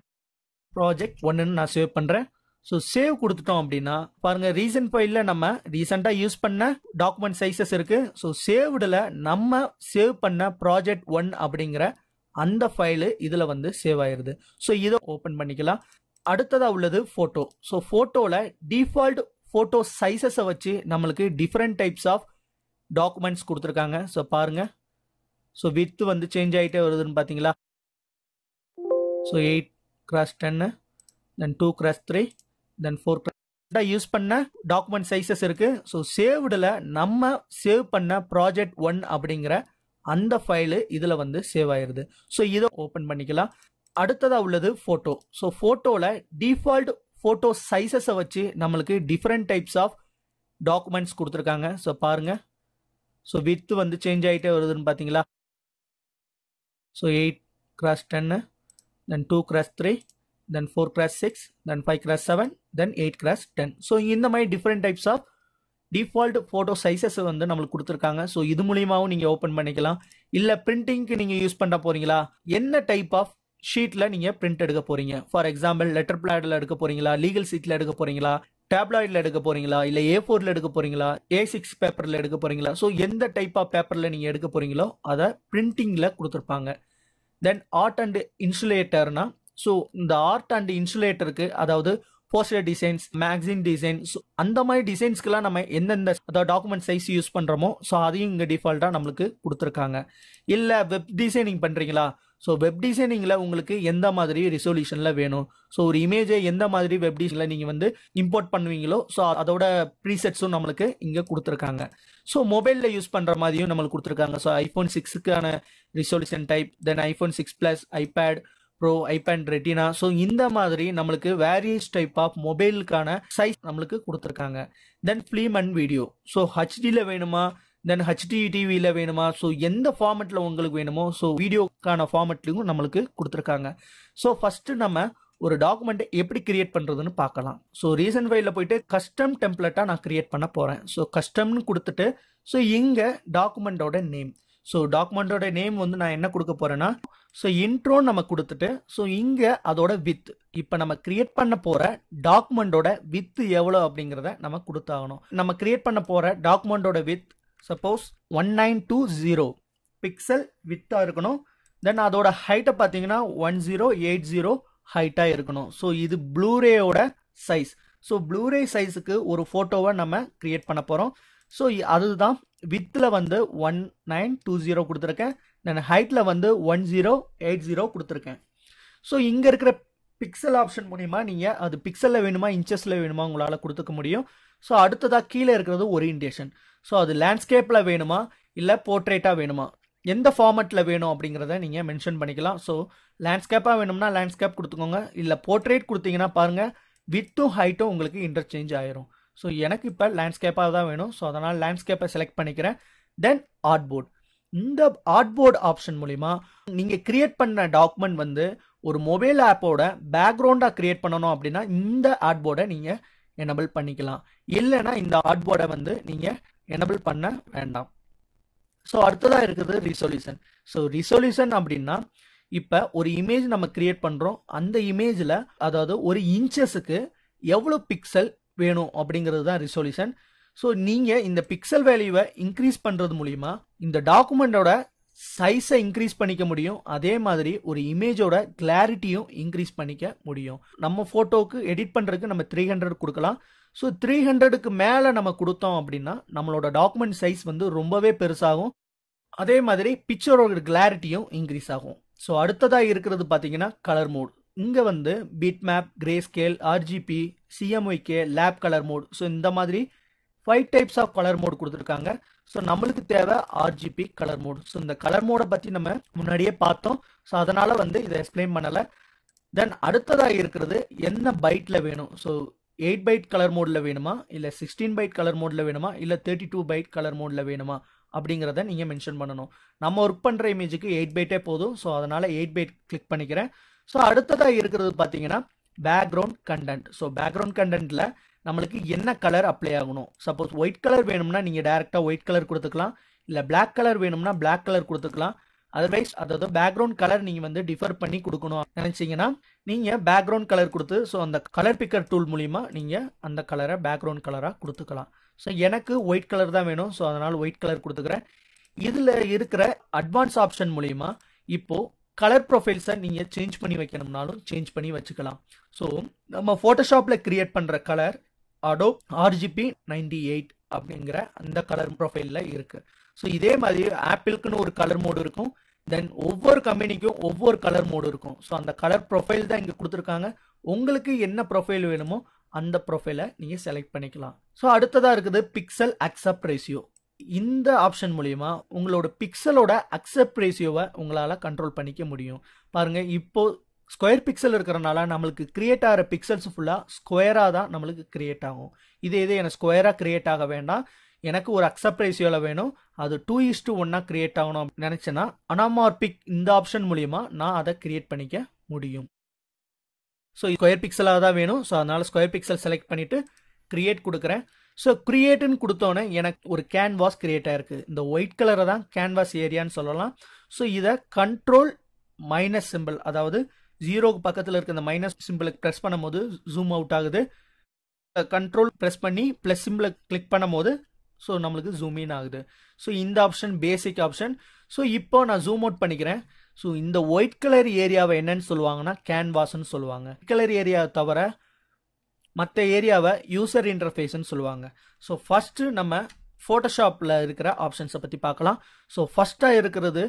ப்ராஜெக்ட் ஒன்றுன்னு நான் சேவ் பண்ணுறேன் ஸோ சேவ் கொடுத்துட்டோம் அப்படின்னா பாருங்க ரீசன்ட் ஃபைலில் நம்ம ரீசெண்டாக யூஸ் பண்ண டாக்குமெண்ட் சைஸஸ் இருக்கு. ஸோ சேவ்டில் நம்ம சேவ் பண்ண ப்ராஜெக்ட் ஒன் அப்படிங்கிற அந்த ஃபைலு இதில் வந்து சேவ் ஆயிடுது ஸோ இதை ஓப்பன் பண்ணிக்கலாம். அடுத்ததாக உள்ளது ஃபோட்டோ ஸோ ஃபோட்டோவில் டிஃபால்ட் ஃபோட்டோ சைஸஸை வச்சு நம்மளுக்கு டிஃப்ரெண்ட் டைப்ஸ் ஆஃப் டாக்குமெண்ட்ஸ் கொடுத்துருக்காங்க. ஸோ பாருங்கள் ஸோ வித்து வந்து சேஞ்ச் ஆகிட்டே வருதுன்னு பார்த்தீங்களா ஸோ எயிட் கிராஸ் டென்னு then two cross three then four cross use பண்ண டாக்குமெண்ட் சைஸஸ் இருக்குது ஸோ சேவ்டில் நம்ம சேவ் பண்ண ப்ராஜெக்ட் ஒன் அப்படிங்கிற அந்த ஃபைலு இதில் வந்து சேவ் ஆயிடுது ஸோ இதை ஓப்பன் பண்ணிக்கலாம். அடுத்ததாக உள்ளது ஃபோட்டோ ஸோ ஃபோட்டோவில் டிஃபால்ட் ஃபோட்டோ சைஸஸை வச்சு நம்மளுக்கு டிஃப்ரெண்ட் டைப்ஸ் ஆஃப் டாக்குமெண்ட்ஸ் கொடுத்துருக்காங்க. ஸோ பாருங்கள் ஸோ வித்து வந்து சேஞ்ச் ஆகிட்டே வருதுன்னு பார்த்தீங்களா ஸோ எயிட் கிராஸ் டென்னு then two cross three then four cross six then five cross seven then eight cross ten so இந்த மாதிரி different types of default photo sizes வந்து நம்மளுக்கு கொடுத்துருக்காங்க. ஸோ இது மூலியமாகவும் நீங்கள் ஓப்பன் பண்ணிக்கலாம். இல்லை பிரிண்டிங்க்கு நீங்கள் யூஸ் பண்ண போகிறீங்களா என்ன டைப் ஆஃப் ஷீட்டில் நீங்கள் பிரிண்ட் எடுக்க போறீங்க? ஃபார் எக்ஸாம்பிள் லெட்டர் பிளாடில் எடுக்க போகிறீங்களா லீகல் சீட்டில் எடுக்க போகிறீங்களா டேப்லாய்டில் எடுக்க போகிறீங்களா இல்லை ஏ ஃபோரில் எடுக்க போகிறீங்களா ஏ சிக்ஸ் பேப்பரில் எடுக்க போகிறீங்களா ஸோ எந்த டைப் ஆஃப் பேப்பரில் நீங்கள் எடுக்க போகிறீங்களோ அதை பிரிண்டிங்கில் கொடுத்துருப்பாங்க. தென் ஆர்ட் அண்ட் இன்சுலேட்டர்னா ஸோ இந்த ஆர்ட் அண்ட் இன்சுலேட்டருக்கு அதாவது போஸ்டர் டிசைன்ஸ் மேக்சின் டிசைன்ஸ் அந்த மாதிரி டிசைன்ஸ்க்கெல்லாம் நம்ம எந்தெந்த அதாவது டாக்குமெண்ட் சைஸ் யூஸ் பண்ணுறோமோ ஸோ அதையும் இங்கே டிஃபால்ட்டாக நம்மளுக்கு கொடுத்துருக்காங்க. இல்லை வெப் டிசைனிங் பண்ணுறீங்களா ஸோ வெப் டிசைனிங்கில் உங்களுக்கு எந்த மாதிரி ரிசொல்யூஷனில் வேணும்? ஸோ ஒரு இமேஜை எந்த மாதிரி வெப் டிசைனில் நீங்கள் வந்து இம்போர்ட் பண்ணுவீங்களோ? ஸோ அதோட ப்ரீசெட்ஸும் நம்மளுக்கு இங்கே கொடுத்துருக்காங்க. ஸோ மொபைலில் யூஸ் பண்ணுற மாதிரியும் நம்மளுக்கு கொடுத்துருக்காங்க. So iPhone சிக்ஸுக்கான resolution type then iPhone six plus iPad Pro iPad Retina so இந்த மாதிரி நம்மளுக்கு வேரியஸ் டைப் ஆஃப் மொபைலுக்கான சைஸ் நம்மளுக்கு கொடுத்துருக்காங்க. Then film and video so ஹச்டியில் வேணுமா? தென் ஹெச்டி டிவியில் வேணுமா? ஸோ எந்த ஃபார்மெட்டில் உங்களுக்கு வேணுமோ? ஸோ வீடியோக்கான ஃபார்மெட்லையும் நம்மளுக்கு கொடுத்துருக்காங்க. ஸோ ஃபஸ்ட்டு நம்ம ஒரு டாக்குமெண்ட்டை எப்படி கிரியேட் பண்ணுறதுன்னு பார்க்கலாம். ஸோ ரீசன் ஃபைலில் போயிட்டு கஸ்டம் டெம்ப்ளெட்டாக நான் கிரியேட் பண்ண போகிறேன் ஸோ கஸ்டம்னு கொடுத்துட்டு ஸோ இங்கே டாக்குமெண்ட்டோட நேம் ஸோ டாக்குமெண்ட்டோட நேம் வந்து நான் என்ன கொடுக்க போகிறேன்னா ஸோ இன்ட்ரோன்னு நம்ம கொடுத்துட்டு ஸோ இங்கே அதோட வித் இப்போ நம்ம கிரியேட் பண்ண போகிற டாக்குமெண்ட்டோட வித் எவ்வளோ அப்படிங்கிறத நம்ம கொடுத்தாகணும். நம்ம கிரியேட் பண்ண போகிற டாக்குமெண்ட்டோட width suppose one nine two zero pixel வித்தாக இருக்கணும். தென் அதோட ஹைட்டை பார்த்தீங்கன்னா ஒன் ஜீரோ எயிட் ஜீரோ ஹைட்டாக இருக்கணும். ஸோ இது ப்ளூரேயோட சைஸ் ஸோ ப்ளூரே சைஸுக்கு ஒரு ஃபோட்டோவை நம்ம க்ரியேட் பண்ண போகிறோம் ஸோ அதுதான் வித்தில் வந்து ஒன் நைன் டூ ஜீரோ கொடுத்துருக்கேன். நான் ஹைட்டில் வந்து ஒன் ஜீரோ எயிட் ஜீரோ கொடுத்துருக்கேன். ஸோ இங்கே இருக்கிற பிக்சல் ஆப்ஷன் மூலிமா நீங்கள் அது பிக்சலில் வேணுமா இன்ச்சஸில் வேணுமா உங்களால் கொடுத்துக்க முடியும். ஸோ அடுத்ததாக கீழே இருக்கிறது ஓரியன்டேஷன் ஸோ அது லேண்ட்ஸ்கேப்பில் வேணுமா இல்லை போர்ட்ரேட்டாக வேணுமா? எந்த ஃபார்மெட்டில் வேணும் அப்படிங்கிறத நீங்கள் மென்ஷன் பண்ணிக்கலாம். ஸோ லேண்ட்ஸ்கேப்பாக வேணும்னா லேண்ட்ஸ்கேப் கொடுத்துக்கோங்க. இல்லை போர்ட்ரேட் கொடுத்தீங்கன்னா பாருங்கள் வித்தும் ஹைட்டும் உங்களுக்கு இன்டர்சேஞ்ச் ஆயிரும். ஸோ எனக்கு இப்போ லேண்ட்ஸ்கேப்பாக தான் வேணும். ஸோ அதனால் லேண்ட்ஸ்கேப்பை செலக்ட் பண்ணிக்கிறேன். தென் ஆர்ட் போர்ட் இந்த ஆர்ட்போர்ட் ஆப்ஷன் மூலிமா நீங்கள் கிரியேட் பண்ண டாக்குமெண்ட் வந்து ஒரு மொபைல் ஆப்போட பேக்ரவுண்டாக கிரியேட் பண்ணணும் அப்படின்னா இந்த ஆர்ட் போர்டை நீங்கள் எனபிள் பண்ணிக்கலாம். இல்லைன்னா இந்த ஆர்ட் போர்டை வந்து நீங்கள் எனபிள் பண்ண வேண்டாம். ஸோ அடுத்ததாக இருக்குது ரிசொல்யூஷன் ஸோ ரிசொல்யூஷன் அப்படின்னா இப்போ ஒரு இமேஜ் நம்ம கிரியேட் பண்ணுறோம் அந்த இமேஜில் அதாவது ஒரு இன்ச்சஸுக்கு எவ்வளோ பிக்சல் வேணும் அப்படிங்கிறது தான் ரிசொல்யூஷன் ஸோ நீங்கள் இந்த பிக்சல் வேல்யூவை இன்க்ரீஸ் பண்ணுறது மூலிமா இந்த டாக்குமெண்ட்டோட சைஸை இன்க்ரீஸ் பண்ணிக்க முடியும். அதே மாதிரி ஒரு இமேஜோட கிளாரிட்டியும் இன்க்ரீஸ் பண்ணிக்க முடியும். நம்ம ஃபோட்டோவுக்கு எடிட் பண்ணுறதுக்கு நம்ம த்ரீ ஹண்ட்ரட் கொடுக்கலாம். ஸோ த்ரீ ஹண்ட்ரடுக்கு மேலே நம்ம கொடுத்தோம் அப்படின்னா நம்மளோட டாக்குமெண்ட் சைஸ் வந்து ரொம்பவே பெருசாகும். அதே மாதிரி பிக்சரோட கிளாரிட்டியும் இன்க்ரீஸ் ஆகும். ஸோ அடுத்ததாக இருக்கிறது பார்த்தீங்கன்னா கலர் மோட் இங்கே வந்து bitmap grey scale RGB CMYK lab colour mode so இந்த மாதிரி five types of colour mode கொடுத்துருக்காங்க. ஸோ நம்மளுக்கு தேவை ஆர்ஜிபி கலர் மோட் ஸோ இந்த கலர் மோடை பற்றி நம்ம முன்னாடியே பார்த்தோம். ஸோ அதனால் வந்து இதை எக்ஸ்பிளைன் பண்ணலை. தென் அடுத்ததாக இருக்கிறது என்ன பைட்டில் வேணும்? ஸோ எயிட் பைட் கலர் மோடில் வேணுமா? இல்லை சிக்ஸ்டீன் பைட் கலர் மோடில் வேணுமா? இல்லை தேர்ட்டி டூ பைட் கலர் மோடில் வேணுமா? அப்படிங்கிறத நீங்கள் மென்ஷன் பண்ணணும். நம்ம ஒர்க் பண்ணுற இமேஜுக்கு எயிட் பைட்டே போதும். ஸோ அதனால் எயிட் பைட் கிளிக் பண்ணிக்கிறேன். ஸோ அடுத்ததாக இருக்கிறது பார்த்தீங்கன்னா பேக்ரவுண்ட் கண்டென்ட் ஸோ பேக்ரவுண்ட் கண்டென்ட்டில் நம்மளுக்கு என்ன கலர் அப்ளை ஆகணும்? சப்போஸ் ஒயிட் கலர் வேணும்னா நீங்கள் டேரெக்டாக ஒயிட் கலர் கொடுத்துக்கலாம். இல்லை பிளாக் கலர் வேணும்னா பிளாக் கலர் கொடுத்துக்கலாம். அதர்வைஸ் அதாவது பேக்ரவுண்ட் கலர் நீங்கள் வந்து டிஃபர் பண்ணி கொடுக்கணும். நினச்சிங்கன்னா நீங்கள் பேக்ரவுண்ட் கலர் கொடுத்து ஸோ அந்த கலர் பிக்கர் டூல் மூலிமா நீங்கள் அந்த கலரை பேக்ரவுண்ட் கலராக கொடுத்துக்கலாம். ஸோ எனக்கு ஒயிட் கலர் தான் வேணும். ஸோ அதனால் ஒயிட் கலர் கொடுத்துக்கிறேன். இதில் இருக்கிற அட்வான்ஸ் ஆப்ஷன் மூலிமா இப்போது கலர் ப்ரொஃபைல்ஸை நீங்கள் சேஞ்ச் பண்ணி வைக்கணும்னாலும் சேஞ்ச் பண்ணி வச்சுக்கலாம். ஸோ நம்ம ஃபோட்டோஷாப்பில் க்ரியேட் பண்ணுற colour Adobe RGB ninety eight அப்படிங்கிற அந்த கலர் ப்ரொஃபைலில் இருக்குது ஸோ இதே மாதிரி ஆப்பிளுக்குன்னு ஒரு கலர் மோடு இருக்கும். தென் ஒவ்வொரு கம்பெனிக்கும் ஒவ்வொரு கலர் மோடு இருக்கும். ஸோ அந்த கலர் ப்ரொஃபைல் தான் இங்கே கொடுத்துருக்காங்க. உங்களுக்கு என்ன ப்ரொஃபைல் வேணுமோ அந்த ப்ரொஃபைலை நீங்கள் செலக்ட் பண்ணிக்கலாம். ஸோ அடுத்ததாக இருக்குது பிக்சல் அக்செப்ட் ரேஷியோ இந்த ஆப்ஷன் மூலிமா உங்களோட பிக்சலோட அக்செப்ட் ரேஷியோவை உங்களால் கண்ட்ரோல் பண்ணிக்க முடியும். பாருங்கள் இப்போது ஸ்கொயர் பிக்சல் இருக்கிறனால நம்மளுக்கு கிரியேட் ஆகிற பிக்சல்ஸ் ஃபுல்லாக ஸ்கொயராக தான் நம்மளுக்கு கிரியேட் ஆகும். இதே இதே எனக்கு ஸ்கொயராக கிரியேட் ஆக வேண்டாம். எனக்கு ஒரு அக்செப்ட் ரேஷியோவில் வேணும். அது டூ இஸ் டூ ஒன்னாக கிரியேட் ஆகணும் நினச்சேன்னா அனாமார்பிக் இந்த ஆப்ஷன் மூலிமா நான் அதை கிரியேட் பண்ணிக்க முடியும். ஸோ ஸ்கொயர் பிக்சலாக தான் வேணும். ஸோ அதனால் ஸ்கொயர் பிக்சல் செலக்ட் பண்ணிவிட்டு கிரியேட் கொடுக்குறேன். ஸோ கிரியேட்டுன்னு கொடுத்தோன்னே எனக்கு ஒரு கேன்வாஸ் கிரியேட் ஆயிருக்கு. இந்த ஒயிட் கலரை தான் கேன்வாஸ் ஏரியான்னு சொல்லலாம். ஸோ இதை கண்ட்ரோல் மைனஸ் சிம்பிள் அதாவது ஜீரோக்கு பக்கத்தில் இருக்க இந்த மைனஸ் சிம்பிளுக்கு ப்ரெஸ் பண்ணும்போது ஜூம் அவுட் ஆகுது. கண்ட்ரோல் ப்ரெஸ் பண்ணி ப்ளஸ் சிம்பிளை கிளிக் பண்ணும்போது ஸோ நம்மளுக்கு ஜூம் இன் ஆகுது. ஸோ இந்த ஆப்ஷன் பேசிக் ஆப்ஷன் ஸோ இப்போ நான் ஜூம் அவுட் பண்ணிக்கிறேன். ஸோ இந்த ஒயிட் கலர் ஏரியாவை என்னன்னு சொல்லுவாங்கன்னா கேன்வாஸ்ன்னு சொல்லுவாங்க. கலர் ஏரியாவை தவிர மற்ற ஏரியாவை யூசர் இன்டர்ஃபேஸ்ன்னு சொல்லுவாங்க. ஸோ ஃபஸ்ட்டு நம்ம ஃபோட்டோஷாப்பில் இருக்கிற ஆப்ஷன்ஸை பற்றி பார்க்கலாம். ஸோ ஃபஸ்ட்டாக இருக்கிறது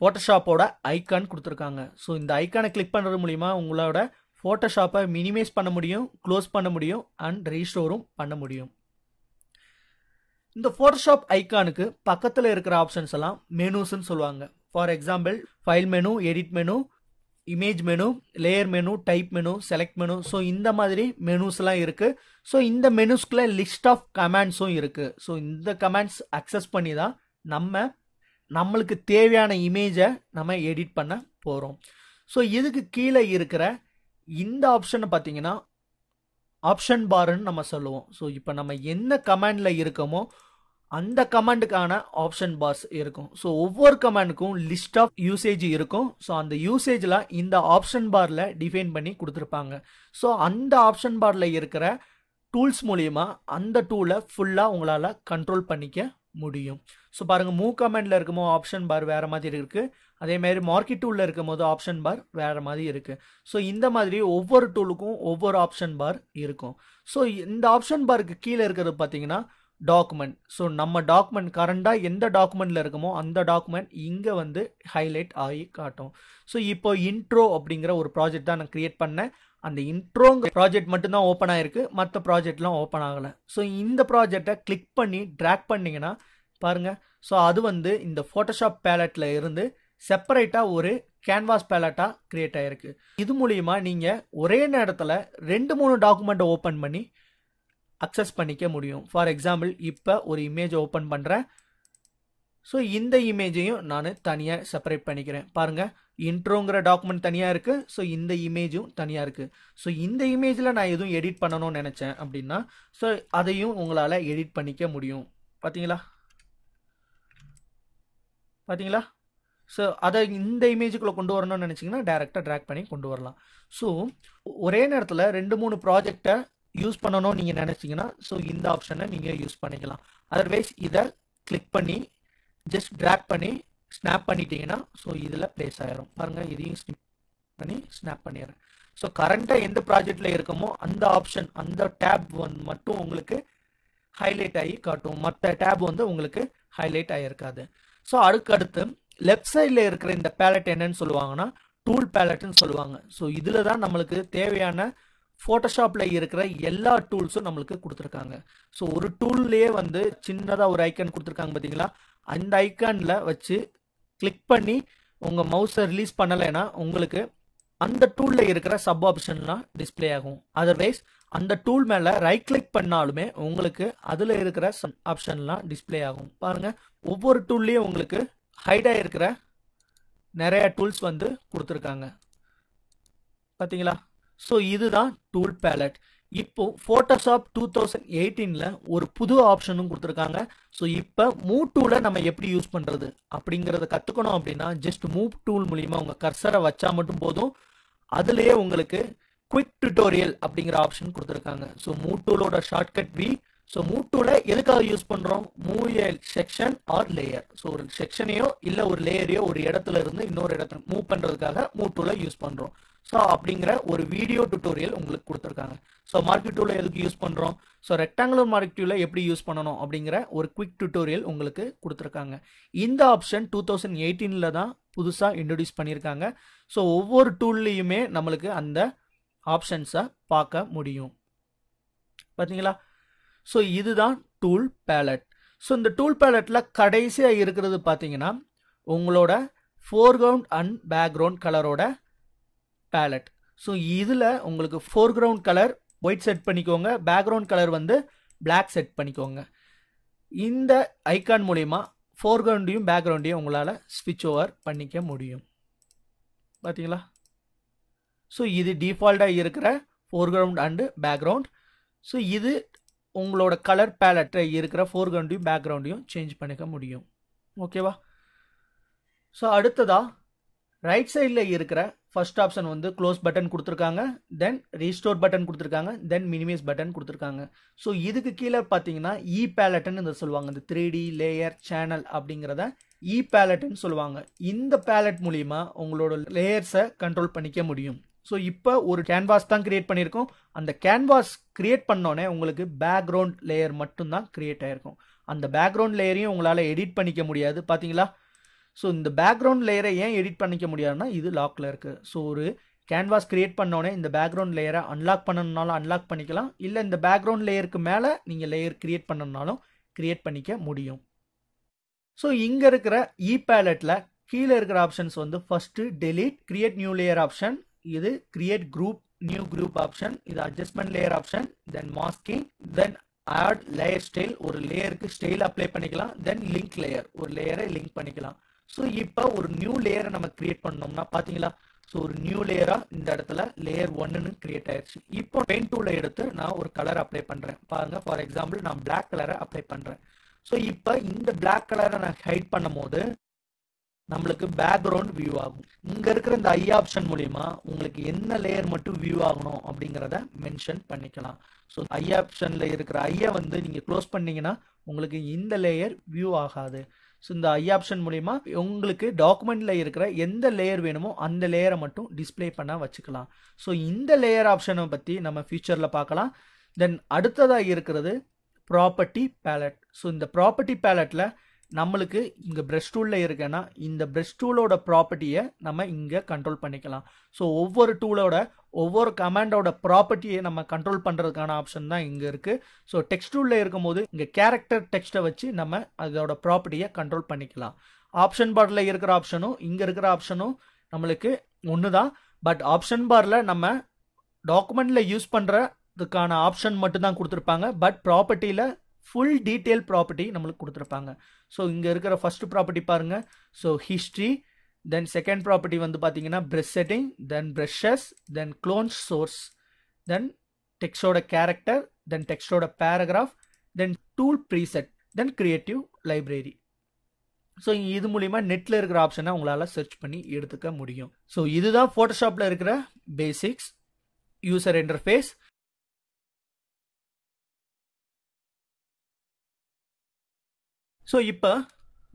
ஃபோட்டோஷாப்போட ஐக்கான் கொடுத்துருக்காங்க. ஸோ இந்த ஐக்கானை கிளிக் பண்ணுறது மூலிமா உங்களோட ஃபோட்டோஷாப்பை மினிமைஸ் பண்ண முடியும் க்ளோஸ் பண்ண முடியும் அண்ட் ரீஸ்டோரும் பண்ண முடியும். இந்த ஃபோட்டோஷாப் ஐக்கானுக்கு பக்கத்தில் இருக்கிற ஆப்ஷன்ஸ் எல்லாம் மெனுஸ்ன்னு சொல்லுவாங்க. For example file menu edit menu image menu layer menu type menu select menu so இந்த மாதிரி மெனுஸ்லாம் இருக்குது ஸோ இந்த மெனுஸ்குள்ள லிஸ்ட் ஆஃப் கமாண்ட்ஸும் இருக்குது ஸோ இந்த கமாண்ட்ஸ் அக்சஸ் பண்ணி தான் நம்ம நம்மளுக்கு தேவையான இமேஜை நம்ம எடிட் பண்ண போகிறோம் ஸோ இதுக்கு கீழே இருக்கிற இந்த ஆப்ஷனை பார்த்தீங்கன்னா ஆப்ஷன் பார்ன்னு நம்ம சொல்லுவோம். ஸோ இப்போ நம்ம என்ன கமாண்டில் இருக்கோமோ அந்த கமாண்டுக்கான ஆப்ஷன் பார்ஸ் இருக்கும். ஸோ ஒவ்வொரு கமாண்டுக்கும் லிஸ்ட் ஆஃப் யூசேஜ் இருக்கும். ஸோ அந்த யூசேஜில் இந்த ஆப்ஷன் பாரில் டிஃபைன் பண்ணி கொடுத்துருப்பாங்க. ஸோ அந்த ஆப்ஷன் பாரில் இருக்கிற டூல்ஸ் மூலிமா அந்த டூலை ஃபுல்லாக உங்களால் கண்ட்ரோல் பண்ணிக்க முடியும். ஸோ பாருங்கள் மூவ் கமெண்டில் இருக்கும்போது ஆப்ஷன் பார் வேறு மாதிரி இருக்குது அதே மாதிரி மார்க்கெட் டூலில் இருக்கும் போது ஆப்ஷன் பார் வேறு மாதிரி இருக்குது ஸோ இந்த மாதிரி ஒவ்வொரு டூலுக்கும் ஒவ்வொரு ஆப்ஷன் பார் இருக்கும். ஸோ இந்த ஆப்ஷன் பாருக்கு கீழே இருக்கிறது பார்த்தீங்கன்னா டாக்குமெண்ட் ஸோ நம்ம டாக்குமெண்ட் கரண்டாக எந்த டாக்குமெண்ட்டில் இருக்குமோ அந்த டாக்குமெண்ட் இங்கே வந்து ஹைலைட் ஆகி காட்டும். ஸோ இப்போ இன்ட்ரோ அப்படிங்கிற ஒரு ப்ராஜெக்ட் தான் நான் க்ரியேட் பண்ணேன். அந்த இன்ட்ரோங்க ப்ராஜெக்ட் மட்டும்தான் ஓப்பன் ஆயிருக்கு. மற்ற ப்ராஜெக்ட்லாம் ஓப்பன் ஆகலை. ஸோ இந்த ப்ராஜெக்டை கிளிக் பண்ணி ட்ராக் பண்ணிங்கன்னா பாருங்கள் ஸோ அது வந்து இந்த ஃபோட்டோஷாப் பேலட்டில் இருந்து செப்பரேட்டாக ஒரு கேன்வாஸ் பேலட்டாக க்ரியேட் ஆகிருக்கு இது மூலிமா நீங்கள் ஒரே நேரத்தில் ரெண்டு மூணு டாக்குமெண்ட்டை ஓப்பன் பண்ணி அக்சஸ் பண்ணிக்க முடியும். ஃபார் எக்ஸாம்பிள் இப்போ ஒரு இமேஜ் ஓப்பன் பண்ணுறேன் ஸோ இந்த இமேஜையும் நான் தனியாக செப்பரேட் பண்ணிக்கிறேன். பாருங்கள் இன்ட்ரோங்கிற டாக்குமெண்ட் தனியாக இருக்குது ஸோ இந்த இமேஜும் தனியாக இருக்குது ஸோ இந்த இமேஜில் நான் எதுவும் எடிட் பண்ணணும்னு நினச்சேன் அப்படின்னா ஸோ அதையும் உங்களால் எடிட் பண்ணிக்க முடியும். பார்த்தீங்களா பார்த்தீங்களா ஸோ அதை இந்த இமேஜுக்குள்ளே கொண்டு வரணும்னு நினச்சிங்கன்னா டேரெக்டாக ட்ராக் பண்ணி கொண்டு வரலாம். ஸோ ஒரே நேரத்தில் ரெண்டு மூணு ப்ராஜெக்டை யூஸ் பண்ணணும்னு நீங்கள் நினச்சிங்கன்னா ஸோ இந்த ஆப்ஷனை நீங்கள் யூஸ் பண்ணிக்கலாம். அதர்வைஸ் இதை கிளிக் பண்ணி ஜஸ்ட் ட்ராக் பண்ணி ஸ்னாப் பண்ணிட்டீங்கன்னா ஸோ இதில் ப்ளேஸ் ஆகிரும் பாருங்கள் இதையும் ஸ்னிப் பண்ணி ஸ்னாப் பண்ணிடுறேன். ஸோ கரண்ட்டாக எந்த ப்ராஜெக்டில் இருக்கமோ அந்த ஆப்ஷன் அந்த டேப் வந்து மட்டும் உங்களுக்கு ஹைலைட் ஆகி காட்டும். மற்ற டேப் வந்து உங்களுக்கு ஹைலைட் ஆகியிருக்காது ஸோ அடுக்கடுத்து லெஃப்ட் சைடில் இருக்கிற இந்த பேலட் என்னன்னு சொல்லுவாங்கன்னா டூல் பேலட்னு சொல்லுவாங்க. ஸோ இதில் தான் நம்மளுக்கு தேவையான ஃபோட்டோஷாப்பில் இருக்கிற எல்லா டூல்ஸும் நம்மளுக்கு கொடுத்துருக்காங்க. ஸோ ஒரு டூல்லையே வந்து சின்னதாக ஒரு ஐக்கான் கொடுத்துருக்காங்க பார்த்தீங்களா அந்த ஐக்கானில் வச்சு கிளிக் பண்ணி உங்கள் மவுஸை ரிலீஸ் பண்ணலைன்னா உங்களுக்கு அந்த டூலில் இருக்கிற சப் ஆப்ஷன்லாம் டிஸ்பிளே ஆகும். அதர்வைஸ் அந்த டூல் மேலே ரைட் கிளிக் பண்ணாலுமே உங்களுக்கு அதில் இருக்கிற சப் ஆப்ஷன்லாம் டிஸ்பிளே ஆகும். பாருங்கள் ஒவ்வொரு டூல்லையும் உங்களுக்கு ஹைடாக இருக்கிற நிறைய டூல்ஸ் வந்து கொடுத்துருக்காங்க. பார்த்தீங்களா ஸோ இதுதான் டூல் பேலட் இப்போ ஃபோட்டோஷாப் டூ தௌசண்ட் எயிட்டீனில் ஒரு புது ஆப்ஷனும் கொடுத்துருக்காங்க. ஸோ இப்போ மூவ் டூலை நம்ம எப்படி யூஸ் பண்ணுறது அப்படிங்கிறத கற்றுக்கணும் அப்படின்னா ஜஸ்ட் மூவ் டூல் மூலிமா உங்கள் கர்சரை வச்சா மட்டும் போதும். அதுலேயே உங்களுக்கு குவிக் டுட்டோரியல் அப்படிங்கிற ஆப்ஷன் கொடுத்துருக்காங்க. ஸோ மூவ் டூலோட ஷார்ட்கட் வி ஸோ மூவ் டூலை எதுக்காக யூஸ் பண்ணுறோம் move a section or layer so ஒரு செக்ஷனையோ இல்லை ஒரு லேயரையோ ஒரு இடத்துல இருந்து இன்னொரு இடத்துல மூவ் பண்ணுறதுக்காக மூவ் டூலை யூஸ் பண்ணுறோம் ஸோ அப்படிங்கிற ஒரு வீடியோ டுட்டோரியல் உங்களுக்கு கொடுத்துருக்காங்க. ஸோ மார்க்கெட் டூவில் எதுக்கு யூஸ் பண்ணுறோம் ஸோ ரெக்டாங்குலர் மார்க்கெட் டூவில் எப்படி யூஸ் பண்ணணும் அப்படிங்கிற ஒரு குவிக் டியூட்டோரியல் உங்களுக்கு கொடுத்துருக்காங்க. இந்த ஆப்ஷன் டூ தௌசண்ட் எயிட்டீனில் தான் புதுசாக இன்ட்ரடியூஸ் பண்ணியிருக்காங்க. ஸோ ஒவ்வொரு டூல்லையுமே நம்மளுக்கு அந்த ஆப்ஷன்ஸை பார்க்க முடியும். பார்த்தீங்களா ஸோ இதுதான் டூல் பேலட் ஸோ இந்த டூல் பேலட்டில் கடைசியாக இருக்கிறது பார்த்தீங்கன்னா உங்களோட ஃபோர்கிரவுண்ட் அண்ட் பேக்ரவுண்ட் கலரோட பேலட் ஸோ இதில் உங்களுக்கு ஃபோர்கிரவுண்ட் கலர் ஒயிட் செட் பண்ணிக்கோங்க. பேக்ரவுண்ட் கலர் வந்து பிளாக் செட் பண்ணிக்கோங்க. இந்த ஐக்கான் மூலிமா ஃபோர்கிரவுண்டையும் பேக்ரவுண்டையும் உங்களால் ஸ்விட்ச் ஓவர் பண்ணிக்க முடியும். பார்த்தீங்களா ஸோ இது டிஃபால்ட்டாக இருக்கிற ஃபோர்கிரவுண்ட் அண்டு பேக்ரவுண்ட் ஸோ இது உங்களோட கலர் பேலட்டை இருக்கிற ஃபோர்கிரவுண்டையும் பேக்ரவுண்டையும் சேஞ்ச் பண்ணிக்க முடியும். ஓகேவா ஸோ அடுத்ததா ரைட் சைடில் இருக்கிற ஃபர்ஸ்ட் ஆப்ஷன் வந்து க்ளோஸ் பட்டன் கொடுத்துருக்காங்க. தென் ரீஸ்டோர் பட்டன் கொடுத்துருக்காங்க. தென் மினிமைஸ் பட்டன் கொடுத்துருக்காங்க. ஸோ இதுக்கு கீழே பார்த்தீங்கன்னா இ பேலட்டுன்னு இதை சொல்லுவாங்க. இந்த த்ரீ டி லேயர் சேனல் அப்படிங்கிறத இ பேலட்னு சொல்லுவாங்க. இந்த பேலட் மூலிமா உங்களோட லேயர்ஸை கண்ட்ரோல் பண்ணிக்க முடியும். ஸோ இப்போ ஒரு கேன்வாஸ் தான் கிரியேட் பண்ணியிருக்கோம். அந்த கேன்வாஸ் கிரியேட் பண்ணோன்னே உங்களுக்கு பேக்ரவுண்ட் லேயர் மட்டும்தான் கிரியேட் ஆகிருக்கும் அந்த பேக்ரவுண்ட் லேயரையும் உங்களால் எடிட் பண்ணிக்க முடியாது. பார்த்தீங்களா? ஸோ இந்த பேக்ரவுண்ட் லேயரை ஏன் எடிட் பண்ணிக்க முடியாதுன்னா இது லாக்கில் இருக்குது ஸோ ஒரு கேன்வாஸ் கிரியேட் பண்ணோடனே இந்த பேக்ரவுண்ட் லேயரை அன்லாக் பண்ணணுனாலும் அன்லாக் பண்ணிக்கலாம். இல்லை இந்த பேக்ரவுண்ட் லேயருக்கு மேலே நீங்கள் லேயர் கிரியேட் பண்ணணுனாலும் கிரியேட் பண்ணிக்க முடியும். ஸோ இங்கே இருக்கிற இ பேலட்டில் கீழே இருக்கிற ஆப்ஷன்ஸ் வந்து first delete create new layer option இது create group new group option இது adjustment layer option then masking then add layer style ஒரு லேயருக்கு ஸ்டைல் அப்ளை பண்ணிக்கலாம். தென் லிங்க் லேயர் ஒரு லேயரை லிங்க் பண்ணிக்கலாம். ஸோ இப்போ ஒரு நியூ லேயரை நம்ம கிரியேட் பண்ணோம்னா பார்த்தீங்களா ஸோ ஒரு நியூ லேயராக இந்த இடத்துல லேயர் ஒன்னுன்னு கிரியேட் ஆயிடுச்சு. இப்போ பெயிண்ட் டூலை எடுத்து நான் ஒரு கலர் அப்ளை பண்ணுறேன் பாருங்க ஃபார் எக்ஸாம்பிள் நான் பிளாக் கலரை அப்ளை பண்ணுறேன் ஸோ இப்போ இந்த பிளாக் கலரை நான் ஹைட் பண்ணும் போது நம்மளுக்கு பேக்ரவுண்ட் வியூ ஆகும். இங்கே இருக்கிற இந்த ஐ ஆப்ஷன் மூலிமா உங்களுக்கு என்ன லேயர் மட்டும் வியூ ஆகணும் அப்படிங்கிறத மென்ஷன் பண்ணிக்கலாம். ஸோ ஐ ஆப்ஷனில் இருக்கிற ஐயை வந்து நீங்கள் க்ளோஸ் பண்ணிங்கன்னா உங்களுக்கு இந்த லேயர் வியூ ஆகாது. ஸோ இந்த ஐ ஆப்ஷன் மூலிமா உங்களுக்கு டாக்குமெண்ட்டில் இருக்கிற எந்த லேயர் வேணுமோ அந்த லேயரை மட்டும் டிஸ்பிளே பண்ண வச்சுக்கலாம். ஸோ இந்த லேயர் ஆப்ஷனை பற்றி நம்ம ஃபியூச்சரில் பார்க்கலாம். தென் அடுத்ததாக இருக்கிறது ப்ராப்பர்ட்டி பேலட் ஸோ இந்த ப்ராப்பர்ட்டி பேலட்டில் நம்மளுக்கு இங்கே ப்ரெஷ் டூலில் இருக்குன்னா இந்த ப்ரெஷ் டூலோட ப்ராப்பர்ட்டியை நம்ம இங்கே கண்ட்ரோல் பண்ணிக்கலாம். ஸோ ஒவ்வொரு டூலோட ஒவ்வொரு கமாண்டோட ப்ராப்பர்ட்டியை நம்ம கண்ட்ரோல் பண்ணுறதுக்கான ஆப்ஷன் தான் இங்கே இருக்குது ஸோ டெக்ஸ்ட் டூலில் இருக்கும்போது இங்கே கேரக்டர் டெக்ஸ்ட்டை வச்சு நம்ம அதோட ப்ராப்பர்ட்டியை கண்ட்ரோல் பண்ணிக்கலாம். ஆப்ஷன் பாரில் இருக்கிற ஆப்ஷனும் இங்கே இருக்கிற ஆப்ஷனும் நம்மளுக்கு ஒன்று தான் பட் ஆப்ஷன் பாரில் நம்ம டாக்குமெண்ட்டில் யூஸ் பண்ணுறதுக்கான ஆப்ஷன் மட்டும்தான் கொடுத்துருப்பாங்க. பட் ப்ராப்பர்ட்டியில் ஃபுல் டீட்டெயில் ப்ராப்பர்ட்டி நம்மளுக்கு கொடுத்துருப்பாங்க. ஸோ இங்கே இருக்கிற ஃபர்ஸ்ட் ப்ராப்பர்ட்டி பாருங்கள் so history then second property வந்து பார்த்தீங்கன்னா brush setting then brushes then clone source then டெக்ஸ்டோட character then டெக்ஸ்டோட paragraph then tool preset then creative library so இது மூலிமா நெட்டில் இருக்கிற ஆப்ஷனை உங்களால் சர்ச் பண்ணி எடுத்துக்க முடியும். ஸோ இதுதான் ஃபோட்டோஷாப்பில் இருக்கிற பேசிக்ஸ் யூசர் இன்டர்ஃபேஸ் ஸோ இப்போ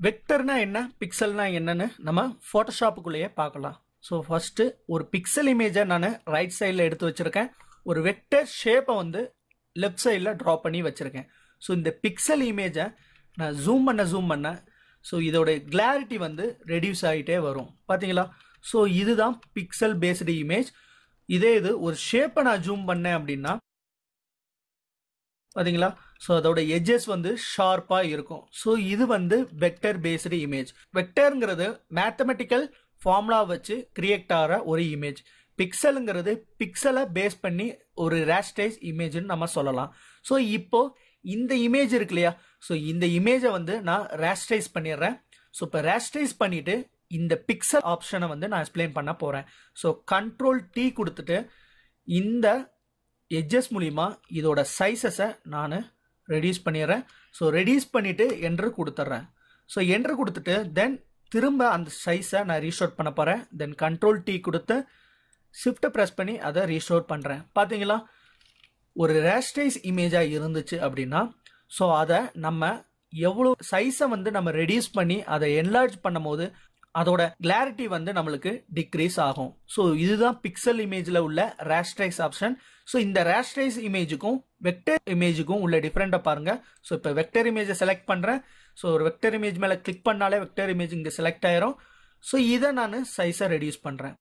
வெக்டர்னா என்ன? பிக்சல்னா என்னன்னு நம்ம ஃபோட்டோஷாப்புக்குள்ளேயே பார்க்கலாம். ஸோ ஃபர்ஸ்ட்டு ஒரு பிக்சல் இமேஜை நான் ரைட் சைடில் எடுத்து வச்சுருக்கேன். ஒரு வெக்டர் ஷேப்பை வந்து லெஃப்ட் சைடில் ட்ரா பண்ணி வச்சுருக்கேன். ஸோ இந்த பிக்சல் இமேஜை நான் ஜூம் பண்ண ஜூம் பண்ண ஸோ இதோடைய கிளாரிட்டி வந்து ரெடியூஸ் ஆகிட்டே வரும். பார்த்தீங்களா ஸோ இதுதான் பிக்சல் பேஸ்டு இமேஜ் இதே இது ஒரு ஷேப்பை நான் ஜூம் பண்ணேன் அப்படின்னா பார்த்தீங்களா ஸோ அதோட எஜஸ் வந்து ஷார்ப்பாக இருக்கும். ஸோ இது வந்து வெக்டர் பேஸ்டு இமேஜ் வெக்டருங்கிறது மேத்தமெட்டிக்கல் ஃபார்முலா வச்சு கிரியேட் ஆகிற ஒரு இமேஜ் பிக்சலுங்கிறது பிக்சலை பேஸ் பண்ணி ஒரு ரேஷ்டைஸ் இமேஜ்னு நம்ம சொல்லலாம். ஸோ இப்போ இந்த இமேஜ் இருக்கு இல்லையா? ஸோ இந்த இமேஜை வந்து நான் ரேஷ்டைஸ் பண்ணிடுறேன். ஸோ இப்போ ரேஸ்டைஸ் பண்ணிட்டு இந்த பிக்சல் ஆப்ஷனை வந்து நான் எக்ஸ்பிளைன் பண்ண போகிறேன் ஸோ கண்ட்ரோல் டி கொடுத்துட்டு இந்த எட்ஜஸ் மூலிமா இதோட சைஸஸை நான் ரெடியூஸ் பண்ணிடுறேன். ஸோ ரெடியூஸ் பண்ணிவிட்டு என்ட்ரு கொடுத்துட்றேன். ஸோ என்ட்ரு கொடுத்துட்டு தென் திரும்ப அந்த சைஸை நான் ரீஸ்டோர் பண்ண போகிறேன் தென் கண்ட்ரோல் டீ கொடுத்து ஷிஃப்ட்டை ப்ரெஸ் பண்ணி அதை ரீஸ்டோர் பண்ணுறேன் பார்த்தீங்களா ஒரு ரேஸ்டைஸ் இமேஜாக இருந்துச்சு அப்படின்னா ஸோ அதை நம்ம எவ்வளோ சைஸை வந்து நம்ம ரெடியூஸ் பண்ணி அதை என்லார்ஜ் பண்ணும் போது அதோட கிளாரிட்டி வந்து நம்மளுக்கு டிக்ரீஸ் ஆகும். ஸோ இதுதான் பிக்சல் இமேஜில் உள்ள ரேஸ்டைஸ் ஆப்ஷன் ஸோ இந்த ரேஸ்டைஸ் இமேஜுக்கும் வெக்டர் இமேஜுக்கும் உள்ள டிஃப்ரெண்ட்டை பாருங்கள் ஸோ இப்போ வெக்டர் இமேஜை செலக்ட் பண்ணுறேன் ஸோ ஒரு வெக்டர் இமேஜ் மேலே கிளிக் பண்ணாலே வெக்டர் இமேஜ் இங்கே செலக்ட் ஆயிரும். ஸோ இதை நான் சைஸை ரெடியூஸ் பண்ணுறேன்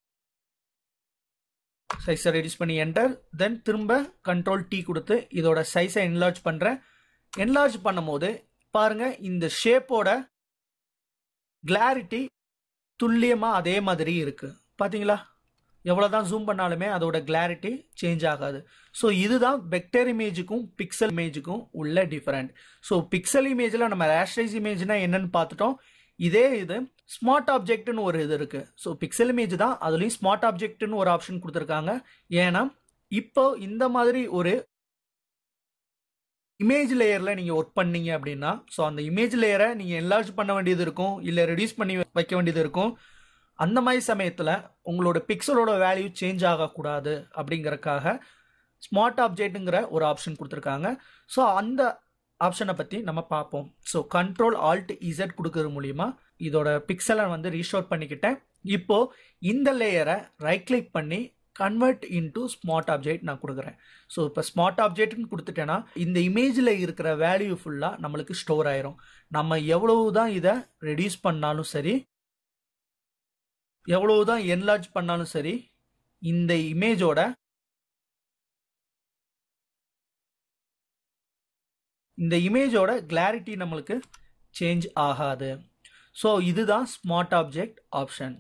சைஸை ரெடியூஸ் பண்ணி என்டர் தென் திரும்ப கண்ட்ரோல் டீ கொடுத்து இதோட சைஸை என்லார்ஜ் பண்ணுறேன் என்லார்ஜ் பண்ணும்போது பாருங்க இந்த ஷேப்போட கிளாரிட்டி துல்லியமாக அதே மாதிரி இருக்குது பார்த்தீங்களா எவ்வளோ தான் ஜூம் பண்ணாலுமே அதோட கிளாரிட்டி சேஞ்ச் ஆகாது. ஸோ இதுதான் வெக்டர் இமேஜுக்கும் பிக்சல் இமேஜுக்கும் உள்ள டிஃப்ரெண்ட் ஸோ பிக்சல் இமேஜில் நம்ம ரேஷ்டைஸ் இமேஜ்னா என்னன்னு பார்த்துட்டோம். இதே இது ஸ்மார்ட் ஆப்ஜெக்ட்னு ஒரு இது இருக்குது ஸோ பிக்சல் இமேஜ் தான் அதுலேயும் ஸ்மார்ட் ஆப்ஜெக்ட்னு ஒரு ஆப்ஷன் கொடுத்துருக்காங்க. ஏன்னா இப்போ இந்த மாதிரி ஒரு இமேஜ் லேயரில் நீங்கள் ஒர்க் பண்ணீங்க அப்படின்னா ஸோ அந்த இமேஜ் லேயரை நீங்கள் என்லார்ஜ் பண்ண வேண்டியது இருக்கும் இல்லை ரெடியூஸ் பண்ணி வைக்க வேண்டியது இருக்கும். அந்த மாதிரி சமயத்தில் உங்களோட பிக்சலோட வேல்யூ சேஞ்ச் ஆகக்கூடாது அப்படிங்கிறக்காக ஸ்மார்ட் ஆப்ஜெக்ட்டுங்கிற ஒரு ஆப்ஷன் கொடுத்துருக்காங்க. ஸோ அந்த ஆப்ஷனை பற்றி நம்ம பார்ப்போம். ஸோ கண்ட்ரோல் ஆல்ட் இசட் கொடுக்கறது மூலிமா இதோட பிக்சலை வந்து ரீஷோட் பண்ணிக்கிட்டேன். இப்போது இந்த லேயரை ரைட் கிளிக் பண்ணி கன்வெர்ட் இன்டு ஸ்மார்ட் ஆப்ஜெக்ட் நான் கொடுக்குறேன். ஸோ இப்போ ஸ்மார்ட் ஆப்ஜெக்ட்னு கொடுத்துட்டேன்னா இந்த இமேஜில் இருக்கிற வேல்யூ ஃபுல்லாக நம்மளுக்கு ஸ்டோர் ஆயிரும். நம்ம எவ்வளவு தான் இதை ரெடியூஸ் பண்ணாலும் சரி எவ்வளவு தான் என்லார்ஜ் பண்ணாலும் சரி இந்த இமேஜோட இந்த இமேஜோட கிளாரிட்டி நம்மளுக்கு சேஞ்ச் ஆகாது. ஸோ இதுதான் smart object option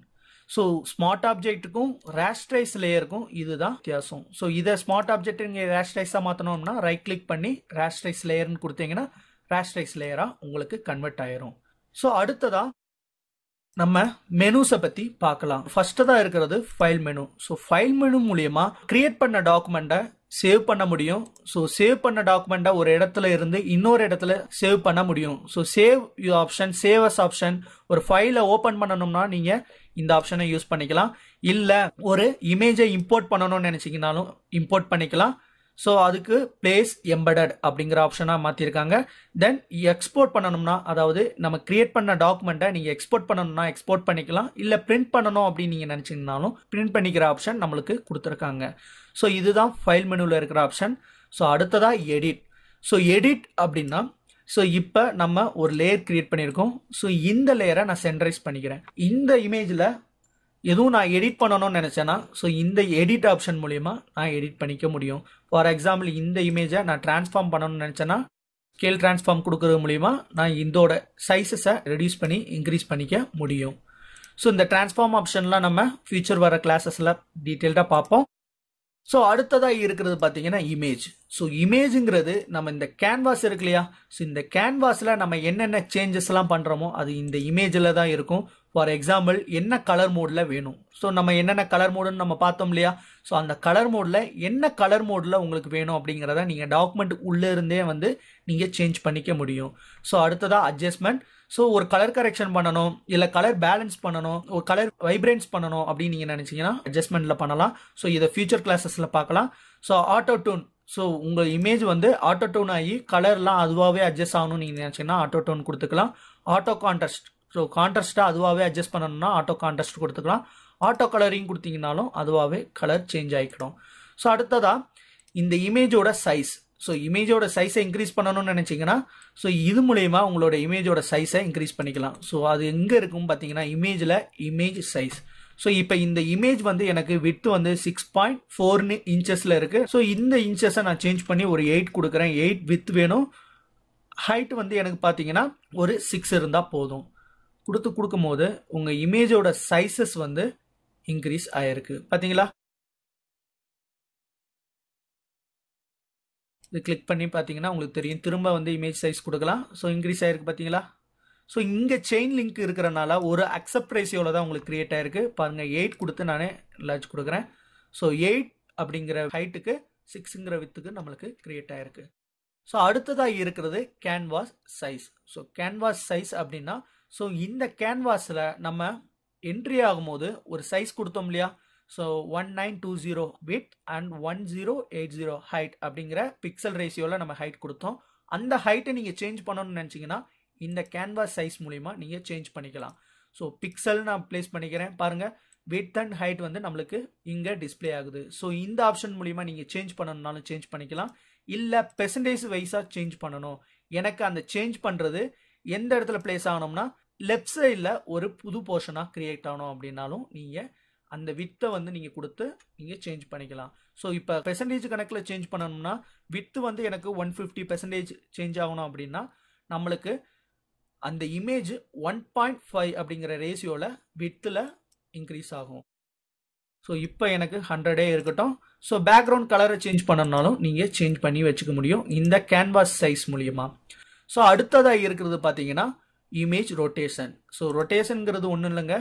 so smart ஆப்ஜெக்ட்டுக்கும் rasterise லேயருக்கும் இதுதான் வித்தியாசம். ஸோ இதை ஸ்மார்ட் ஆப்ஜெக்ட் நீங்கள் ரேஸ்ட்ரைஸாக மாற்றணும்னா ரைட் கிளிக் பண்ணி ரேஸ்ட்ரைஸ் லேயர்னு கொடுத்தீங்கன்னா ரேஸ்ட்ரைஸ் லேயராக உங்களுக்கு கன்வெர்ட் ஆயிரும். ஸோ அடுத்ததா நம்ம மெனுஸை பற்றி பார்க்கலாம். ஃபஸ்ட்டு தான் இருக்கிறது file menu so file menu மூலியமா கிரியேட் பண்ண டாக்குமெண்ட்டை சேவ் பண்ண முடியும். ஸோ சேவ் பண்ண டாக்குமெண்ட்டை ஒரு இடத்துல இருந்து இன்னொரு இடத்துல சேவ் பண்ண முடியும். So save you option save as option ஒரு ஃபைலை ஓப்பன் பண்ணணும்னா நீங்கள் இந்த ஆப்ஷனை யூஸ் பண்ணிக்கலாம். இல்லை ஒரு இமேஜை இம்போர்ட் பண்ணணும்னு நினச்சிங்கனாலும் இம்போர்ட் பண்ணிக்கலாம். ஸோ அதுக்கு பிளேஸ் எம்படட் அப்படிங்கிற ஆப்ஷனாக மாற்றிருக்காங்க தென் எக்ஸ்போர்ட் பண்ணணும்னா அதாவது நம்ம கிரியேட் பண்ண டாக்குமெண்ட்டை நீங்கள் எக்ஸ்போர்ட் பண்ணணும்னா எக்ஸ்போர்ட் பண்ணிக்கலாம். இல்லை பிரிண்ட் பண்ணணும் அப்படின்னு நீங்கள் நினச்சிங்கனாலும் பிரிண்ட் பண்ணிக்கிற ஆப்ஷன் நம்மளுக்கு கொடுத்துருக்காங்க. ஸோ இதுதான் ஃபைல் மெனுவில் இருக்கிற ஆப்ஷன் ஸோ அடுத்ததாக எடிட் ஸோ எடிட் அப்படின்னா ஸோ இப்போ நம்ம ஒரு லேயர் கிரியேட் பண்ணியிருக்கோம். ஸோ இந்த லேயரை நான் சென்ட்ரைஸ் பண்ணிக்கிறேன். இந்த இமேஜில் எதுவும் நான் எடிட் பண்ணணும்னு நினச்சேன்னா ஸோ இந்த எடிட் ஆப்ஷன் மூலிமா நான் எடிட் பண்ணிக்க முடியும். ஃபார் எக்ஸாம்பிள் இந்த இமேஜை நான் டிரான்ஸ்ஃபார்ம் பண்ணணும்னு நினச்சேன்னா ஸ்கேல் டிரான்ஸ்ஃபார்ம் கொடுக்கறது மூலிமா நான் இதோட சைஸஸை ரெடியூஸ் பண்ணி இன்க்ரீஸ் பண்ணிக்க முடியும். ஸோ இந்த டிரான்ஸ்ஃபார்ம் ஆப்ஷன்லாம் நம்ம ஃபியூச்சர் வர கிளாஸஸில் டீட்டெயில்டாக பார்ப்போம். ஸோ அடுத்ததாக இருக்கிறது பார்த்தீங்கன்னா இமேஜ் ஸோ இமேஜுங்கிறது நம்ம இந்த கேன்வாஸ் இருக்கு இல்லையா? ஸோ இந்த கேன்வாஸில் நம்ம என்னென்ன சேஞ்சஸ்லாம் பண்ணுறோமோ அது இந்த இமேஜில் தான் இருக்கும். ஃபார் எக்ஸாம்பிள் என்ன கலர் மோடில் வேணும்? ஸோ நம்ம என்னென்ன கலர் மோடுன்னு நம்ம பார்த்தோம் இல்லையா? ஸோ அந்த கலர் மோடில் என்ன கலர் மோடில் உங்களுக்கு வேணும் அப்படிங்கிறத நீங்கள் டாக்குமெண்ட் உள்ளே இருந்தே வந்து நீங்கள் சேஞ்ச் பண்ணிக்க முடியும். ஸோ அடுத்ததாக அட்ஜஸ்ட்மெண்ட் ஸோ ஒரு கலர் கரெக்ஷன் பண்ணணும் இல்லை கலர் பேலன்ஸ் பண்ணணும் ஒரு கலர் வைப்ரன்ஸ் பண்ணணும் அப்படின்னு நீங்கள் நினச்சிங்கன்னா அட்ஜஸ்ட்மெண்ட்டில் பண்ணலாம். ஸோ இதை ஃபியூச்சர் கிளாஸஸில் பார்க்கலாம். ஸோ ஆட்டோ டூன் ஸோ உங்கள் இமேஜ் வந்து ஆட்டோ டோன் ஆகி கலர்லாம் அதுவாகவே அட்ஜஸ்ட் ஆகணும்னு நீங்கள் நினச்சிங்கன்னா ஆட்டோ டோன் கொடுத்துக்கலாம் ஆட்டோ கான்ட்ராஸ்ட் ஸோ கான்ட்ராஸ்ட்டாக அதுவாகவே அட்ஜஸ்ட் பண்ணணும்னா ஆட்டோ கான்ட்ராஸ்ட் கொடுத்துக்கலாம். ஆட்டோ கலரிங் கொடுத்தீங்கனாலும் அதுவாகவே கலர் சேஞ்ச் ஆகிக்கிடும் ஸோ அடுத்ததாக இந்த இமேஜோட சைஸ் ஸோ இமேஜோட சைஸை இன்க்ரீஸ் பண்ணணும்னு நினச்சிங்கன்னா ஸோ இது மூலயமா உங்களோட இமேஜோட சைஸை இன்க்ரீஸ் பண்ணிக்கலாம். ஸோ அது எங்கே இருக்கும் பார்த்தீங்கன்னா இமேஜில் இமேஜ் சைஸ் ஸோ இப்போ இந்த இமேஜ் வந்து எனக்கு வித்து வந்து சிக்ஸ் பாயிண்ட் ஃபோர்னு இன்ச்சஸில் இருக்குது ஸோ இந்த இன்ச்சஸை நான் சேஞ்ச் பண்ணி ஒரு எயிட் கொடுக்குறேன். எயிட் வித் வேணும். ஹைட் வந்து எனக்கு பார்த்தீங்கன்னா ஒரு சிக்ஸ் இருந்தால் போதும். கொடுத்து கொடுக்கும் போது உங்கள் இமேஜோட சைஸஸ் வந்து இன்க்ரீஸ் ஆயிருக்கு. பார்த்தீங்களா இது கிளிக் பண்ணி பார்த்தீங்கன்னா உங்களுக்கு தெரியும். திரும்ப வந்து இமேஜ் சைஸ் கொடுக்கலாம். ஸோ இன்க்ரீஸ் ஆகிருக்கு பார்த்தீங்களா? ஸோ இங்கே செயின் லிங்க் இருக்கிறனால ஒரு அக்செப்ட் ரேஷியோவில் தான் உங்களுக்கு க்ரியேட் ஆயிருக்கு. பாருங்கள் எயிட் கொடுத்து நானே லார்ஜ் கொடுக்குறேன். ஸோ எயிட் அப்படிங்கிற ஹைட்டுக்கு சிக்ஸுங்கிற வித்துக்கு நம்மளுக்கு க்ரியேட் ஆயிருக்கு. ஸோ அடுத்ததாக இருக்கிறது canvas size so canvas size அப்படின்னா ஸோ இந்த கேன்வாஸில் நம்ம என்ட்ரி ஆகும்போது ஒரு சைஸ் கொடுத்தோம் இல்லையா? So one nine two zero width and one zero eight zero height அப்படிங்கிற பிக்சல் ரேஷியோவில் நம்ம ஹைட் கொடுத்தோம். அந்த ஹைட்டை நீங்கள் சேஞ்ச் பண்ணணும்னு நினச்சிங்கன்னா இந்த கேன்வாஸ் சைஸ் மூலிமா நீங்கள் சேஞ்ச் பண்ணிக்கலாம். ஸோ பிக்சல் நான் ப்ளேஸ் பண்ணிக்கிறேன். பாருங்கள் வித் அண்ட் ஹைட் வந்து நம்மளுக்கு இங்கே டிஸ்பிளே ஆகுது. ஸோ இந்த ஆப்ஷன் மூலிமா நீங்கள் சேஞ்ச் பண்ணணும்னாலும் சேஞ்ச் பண்ணிக்கலாம். இல்லை பெர்சன்டேஜ் வைஸாக சேஞ்ச் பண்ணணும். எனக்கு அந்த சேஞ்ச் பண்ணுறது எந்த இடத்துல பிளேஸ் ஆகணும்னா லெஃப்ட் சைடில் ஒரு புது போர்ஷனாக க்ரியேட் ஆகணும் அப்படின்னாலும் நீங்கள் அந்த வித்தை வந்து நீங்கள் கொடுத்து நீங்கள் சேஞ்ச் பண்ணிக்கலாம். ஸோ இப்போ பெர்சன்டேஜ் கணக்கில் சேஞ்ச் பண்ணணும்னா வித்து வந்து எனக்கு ஒன் ஃபிஃப்டி பெர்சன்டேஜ் சேஞ்ச் ஆகணும் அப்படின்னா நம்மளுக்கு அந்த இமேஜ் ஒன் பாயிண்ட் ஃபைவ் அப்படிங்கிற ரேஷியோவில் வித்தில் இன்க்ரீஸ் ஆகும். ஸோ இப்போ எனக்கு ஹண்ட்ரடே இருக்கட்டும். ஸோ பேக்ரவுண்ட் கலரை சேஞ்ச் பண்ணணும்னாலும் நீங்கள் சேஞ்ச் பண்ணி வச்சுக்க முடியும். இந்த கேன்வாஸ் சைஸ் மூலியமா. ஸோ அடுத்ததாக இருக்கிறது பார்த்தீங்கன்னா இமேஜ் ரொட்டேஷன் ஸோ ரொட்டேஷனுங்கிறது ஒன்றும் இல்லைங்க.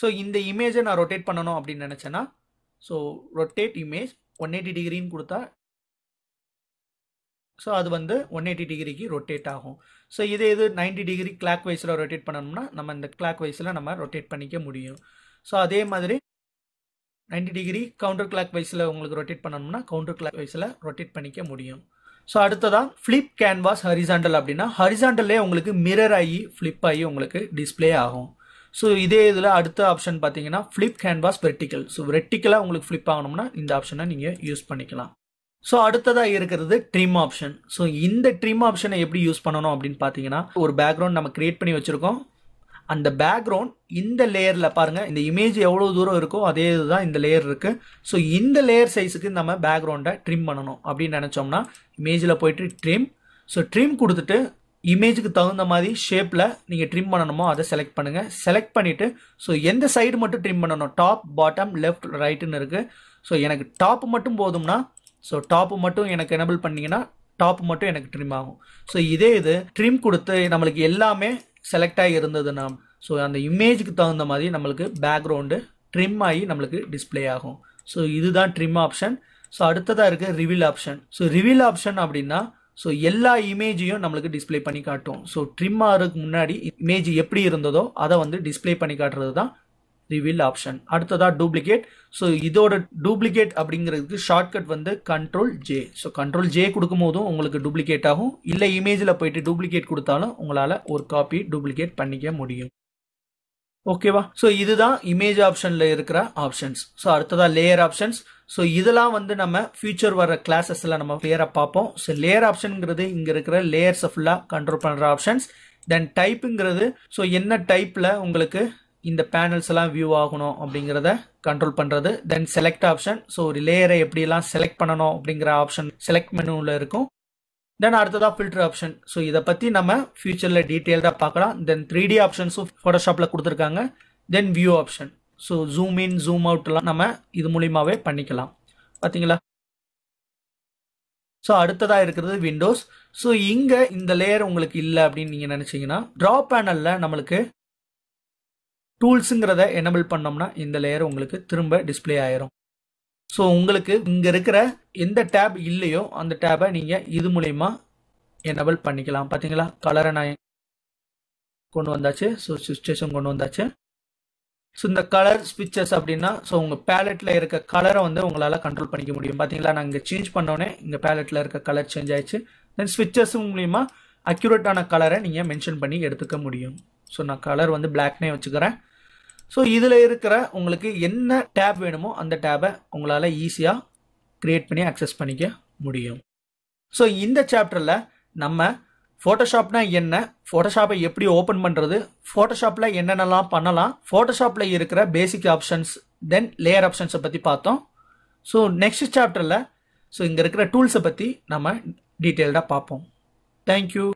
ஸோ இந்த இமேஜை நான் ரொட்டேட் பண்ணணும் அப்படின்னு நினச்சேன்னா so rotate image one eighty டிகிரின்னு கொடுத்தா ஸோ அது வந்து ஒன் எயிட்டி டிகிரிக்கு ரொட்டேட் ஆகும். ஸோ இதே இது நைன்டி டிகிரி கிளாக் வைஸில் ரொட்டேட் பண்ணணும்னா நம்ம இந்த கிளாக் வைஸில் நம்ம ரொட்டேட் பண்ணிக்க முடியும். ஸோ அதே மாதிரி நைன்டி டிகிரி கவுண்டர் கிளாக் வைஸில் உங்களுக்கு ரொட்டேட் பண்ணணும்னா கவுண்டர் கிளாக் வைஸில் ரொட்டேட் பண்ணிக்க முடியும். ஸோ அடுத்ததான் ஃப்ளிப் கேன்வாஸ் ஹரிசாண்டல் அப்படின்னா ஹரிசாண்டல்லே உங்களுக்கு மிரர் ஆகி ஃப்ளிப் ஆகி உங்களுக்கு டிஸ்பிளே ஆகும். ஸோ இதே இதில் அடுத்த ஆப்ஷன் பார்த்தீங்கன்னா ஃப்ளிப் கேன்வாஸ் வெர்டிக்கல் ஸோ வெர்டிக்கலாக உங்களுக்கு ஃப்ளிப் ஆகணும்னா இந்த ஆப்ஷனை நீங்கள் யூஸ் பண்ணிக்கலாம். ஸோ அடுத்ததாக இருக்கிறது ட்ரிம் ஆப்ஷன் ஸோ இந்த ட்ரிம் ஆப்ஷனை எப்படி யூஸ் பண்ணணும் அப்படின்னு பார்த்தீங்கன்னா ஒரு பேக்ரவுண்ட் நம்ம கிரியேட் பண்ணி வச்சுருக்கோம். அந்த பேக்ரவுண்ட் இந்த லேயரில் பாருங்கள் இந்த இமேஜ் எவ்வளோ தூரம் இருக்கோ அதே இதுதான் இந்த லேயர் இருக்குது ஸோ இந்த லேயர் சைஸுக்கு நம்ம பேக்ரவுண்டை ட்ரிம் பண்ணணும் அப்படின்னு நினச்சோம்னா இமேஜில் போயிட்டு ட்ரிம் ஸோ ட்ரிம் கொடுத்துட்டு இமேஜுக்கு தகுந்த மாதிரி ஷேப்பில் நீங்கள் ட்ரிம் பண்ணணுமோ அதை செலக்ட் பண்ணுங்கள் செலக்ட் பண்ணிவிட்டு ஸோ எந்த சைடு மட்டும் ட்ரிம் பண்ணணும்? டாப் பாட்டம் லெஃப்ட் ரைட்டுன்னு இருக்குது ஸோ எனக்கு டாப் மட்டும் போதும்னா ஸோ டாப்பு மட்டும் எனக்கு எனபிள் பண்ணிங்கன்னா டாப் மட்டும் எனக்கு ட்ரிம் ஆகும். ஸோ இதே இது ட்ரிம் கொடுத்து நம்மளுக்கு எல்லாமே செலக்ட் ஆகி இருந்ததுன்னா ஸோ அந்த இமேஜுக்கு தகுந்த மாதிரி நம்மளுக்கு பேக்ரவுண்டு ட்ரிம் ஆகி நம்மளுக்கு டிஸ்பிளே ஆகும். ஸோ இதுதான் ட்ரிம் ஆப்ஷன் ஸோ அடுத்ததாக இருக்குது reveal option so reveal option அப்படின்னா ஸோ எல்லா இமேஜையும் நம்மளுக்கு டிஸ்பிளே பண்ணி காட்டும். ஸோ ட்ரிம் ஆகிறதுக்கு முன்னாடி இமேஜ் எப்படி இருந்ததோ அதை வந்து டிஸ்பிளே பண்ணி காட்டுறது தான் ரிவீல் ஆப்ஷன் அடுத்ததாக டூப்ளிகேட் ஸோ இதோட டூப்ளிகேட் அப்படிங்கிறதுக்கு ஷார்ட்கட் வந்து control J so control J கொடுக்கும் போதும் உங்களுக்கு டூப்ளிகேட் ஆகும். இல்லை இமேஜில் போயிட்டு டூப்ளிகேட் கொடுத்தாலும் உங்களால் ஒரு காப்பி டூப்ளிகேட் பண்ணிக்க முடியும். ஓகேவா ஸோ இதுதான் இமேஜ் ஆப்ஷனில் இருக்கிற ஆப்ஷன்ஸ் ஸோ அடுத்ததாக லேயர் ஆப்ஷன்ஸ் ஸோ இதெல்லாம் வந்து நம்ம ஃபியூச்சர் வர கிளாஸஸில் நம்ம கிளியராக பார்ப்போம். ஸோ லேயர் ஆப்ஷனுங்கிறது இங்கே இருக்கிற லேயர்ஸை ஃபுல்லாக கண்ட்ரோல் பண்ணுற ஆப்ஷன்ஸ் தென் டைப்புங்கிறது ஸோ என்ன டைப்பில் உங்களுக்கு இந்த பேனல்ஸ் எல்லாம் வியூ ஆகணும் அப்படிங்கிறத கண்ட்ரோல் பண்ணுறது தென் செலக்ட் ஆப்ஷன் ஸோ ஒரு லேயரை எப்படியெல்லாம் செலக்ட் பண்ணணும் அப்படிங்கிற ஆப்ஷன் செலக்ட் மெனுவில் இருக்கும். தென் அடுத்ததாக ஃபில்டர் ஆப்ஷன் ஸோ இதை பற்றி நம்ம ஃபியூச்சரில் டீட்டெயில்டாக பார்க்கலாம். தென் த்ரீ டி ஆப்ஷன்ஸும் ஃபோட்டோஷாப்பில் கொடுத்துருக்காங்க. Then view option so zoom in zoom அவுட்லாம் நம்ம இது மூலியமாகவே பண்ணிக்கலாம். பார்த்தீங்களா ஸோ அடுத்ததாக இருக்கிறது விண்டோஸ் ஸோ இங்கே இந்த லேயர் உங்களுக்கு இல்லை அப்படின்னு நீங்கள் நினச்சிங்கன்னா ட்ரா பேனலில் நம்மளுக்கு டூல்ஸுங்கிறத எனபிள் பண்ணோம்னா இந்த லேயர் உங்களுக்கு திரும்ப டிஸ்பிளே ஆயிரும். ஸோ உங்களுக்கு இங்கே இருக்கிற எந்த டேப் இல்லையோ அந்த டேபை நீங்கள் இது மூலயமா எனபிள் பண்ணிக்கலாம். பார்த்தீங்களா கலரை நான் கொண்டு வந்தாச்சு. ஸோ சுச்சுவேஷன் கொண்டு வந்தாச்சு. ஸோ இந்த கலர் ஸ்விட்சஸ் அப்படின்னா ஸோ உங்கள் பேலெட்டில் இருக்க கலரை வந்து உங்களால் கண்ட்ரோல் பண்ணிக்க முடியும். பார்த்தீங்களா நான் இங்கே சேஞ்ச் பண்ணோன்னே இங்கே பேலட்டில் இருக்க கலர் சேஞ்ச் ஆயிடுச்சு. தென் ஸ்விட்சஸ் மூலிமா அக்யூரேட்டான கலரை நீங்கள் மென்ஷன் பண்ணி எடுத்துக்க முடியும். ஸோ நான் கலர் வந்து பிளாக்னே வச்சுக்கிறேன். ஸோ இதில் இருக்கிற உங்களுக்கு என்ன டேப் வேணுமோ அந்த டேபை உங்களால் ஈஸியாக க்ரியேட் பண்ணி அக்சஸ் பண்ணிக்க முடியும். ஸோ இந்த சாப்டரில் நம்ம ஃபோட்டோஷாப்னா என்ன? ஃபோட்டோஷாப்பை எப்படி ஓப்பன் பண்ணுறது ஃபோட்டோஷாப்பில் என்னென்னலாம் பண்ணலாம்? ஃபோட்டோஷாப்பில் இருக்கிற பேசிக் ஆப்ஷன்ஸ் தென் லேயர் ஆப்ஷன்ஸை பற்றி பார்த்தோம். ஸோ நெக்ஸ்ட் சாப்டரில் ஸோ இங்கே இருக்கிற டூல்ஸை பற்றி நம்ம டீட்டெயில்டாக பார்ப்போம். தேங்க்யூ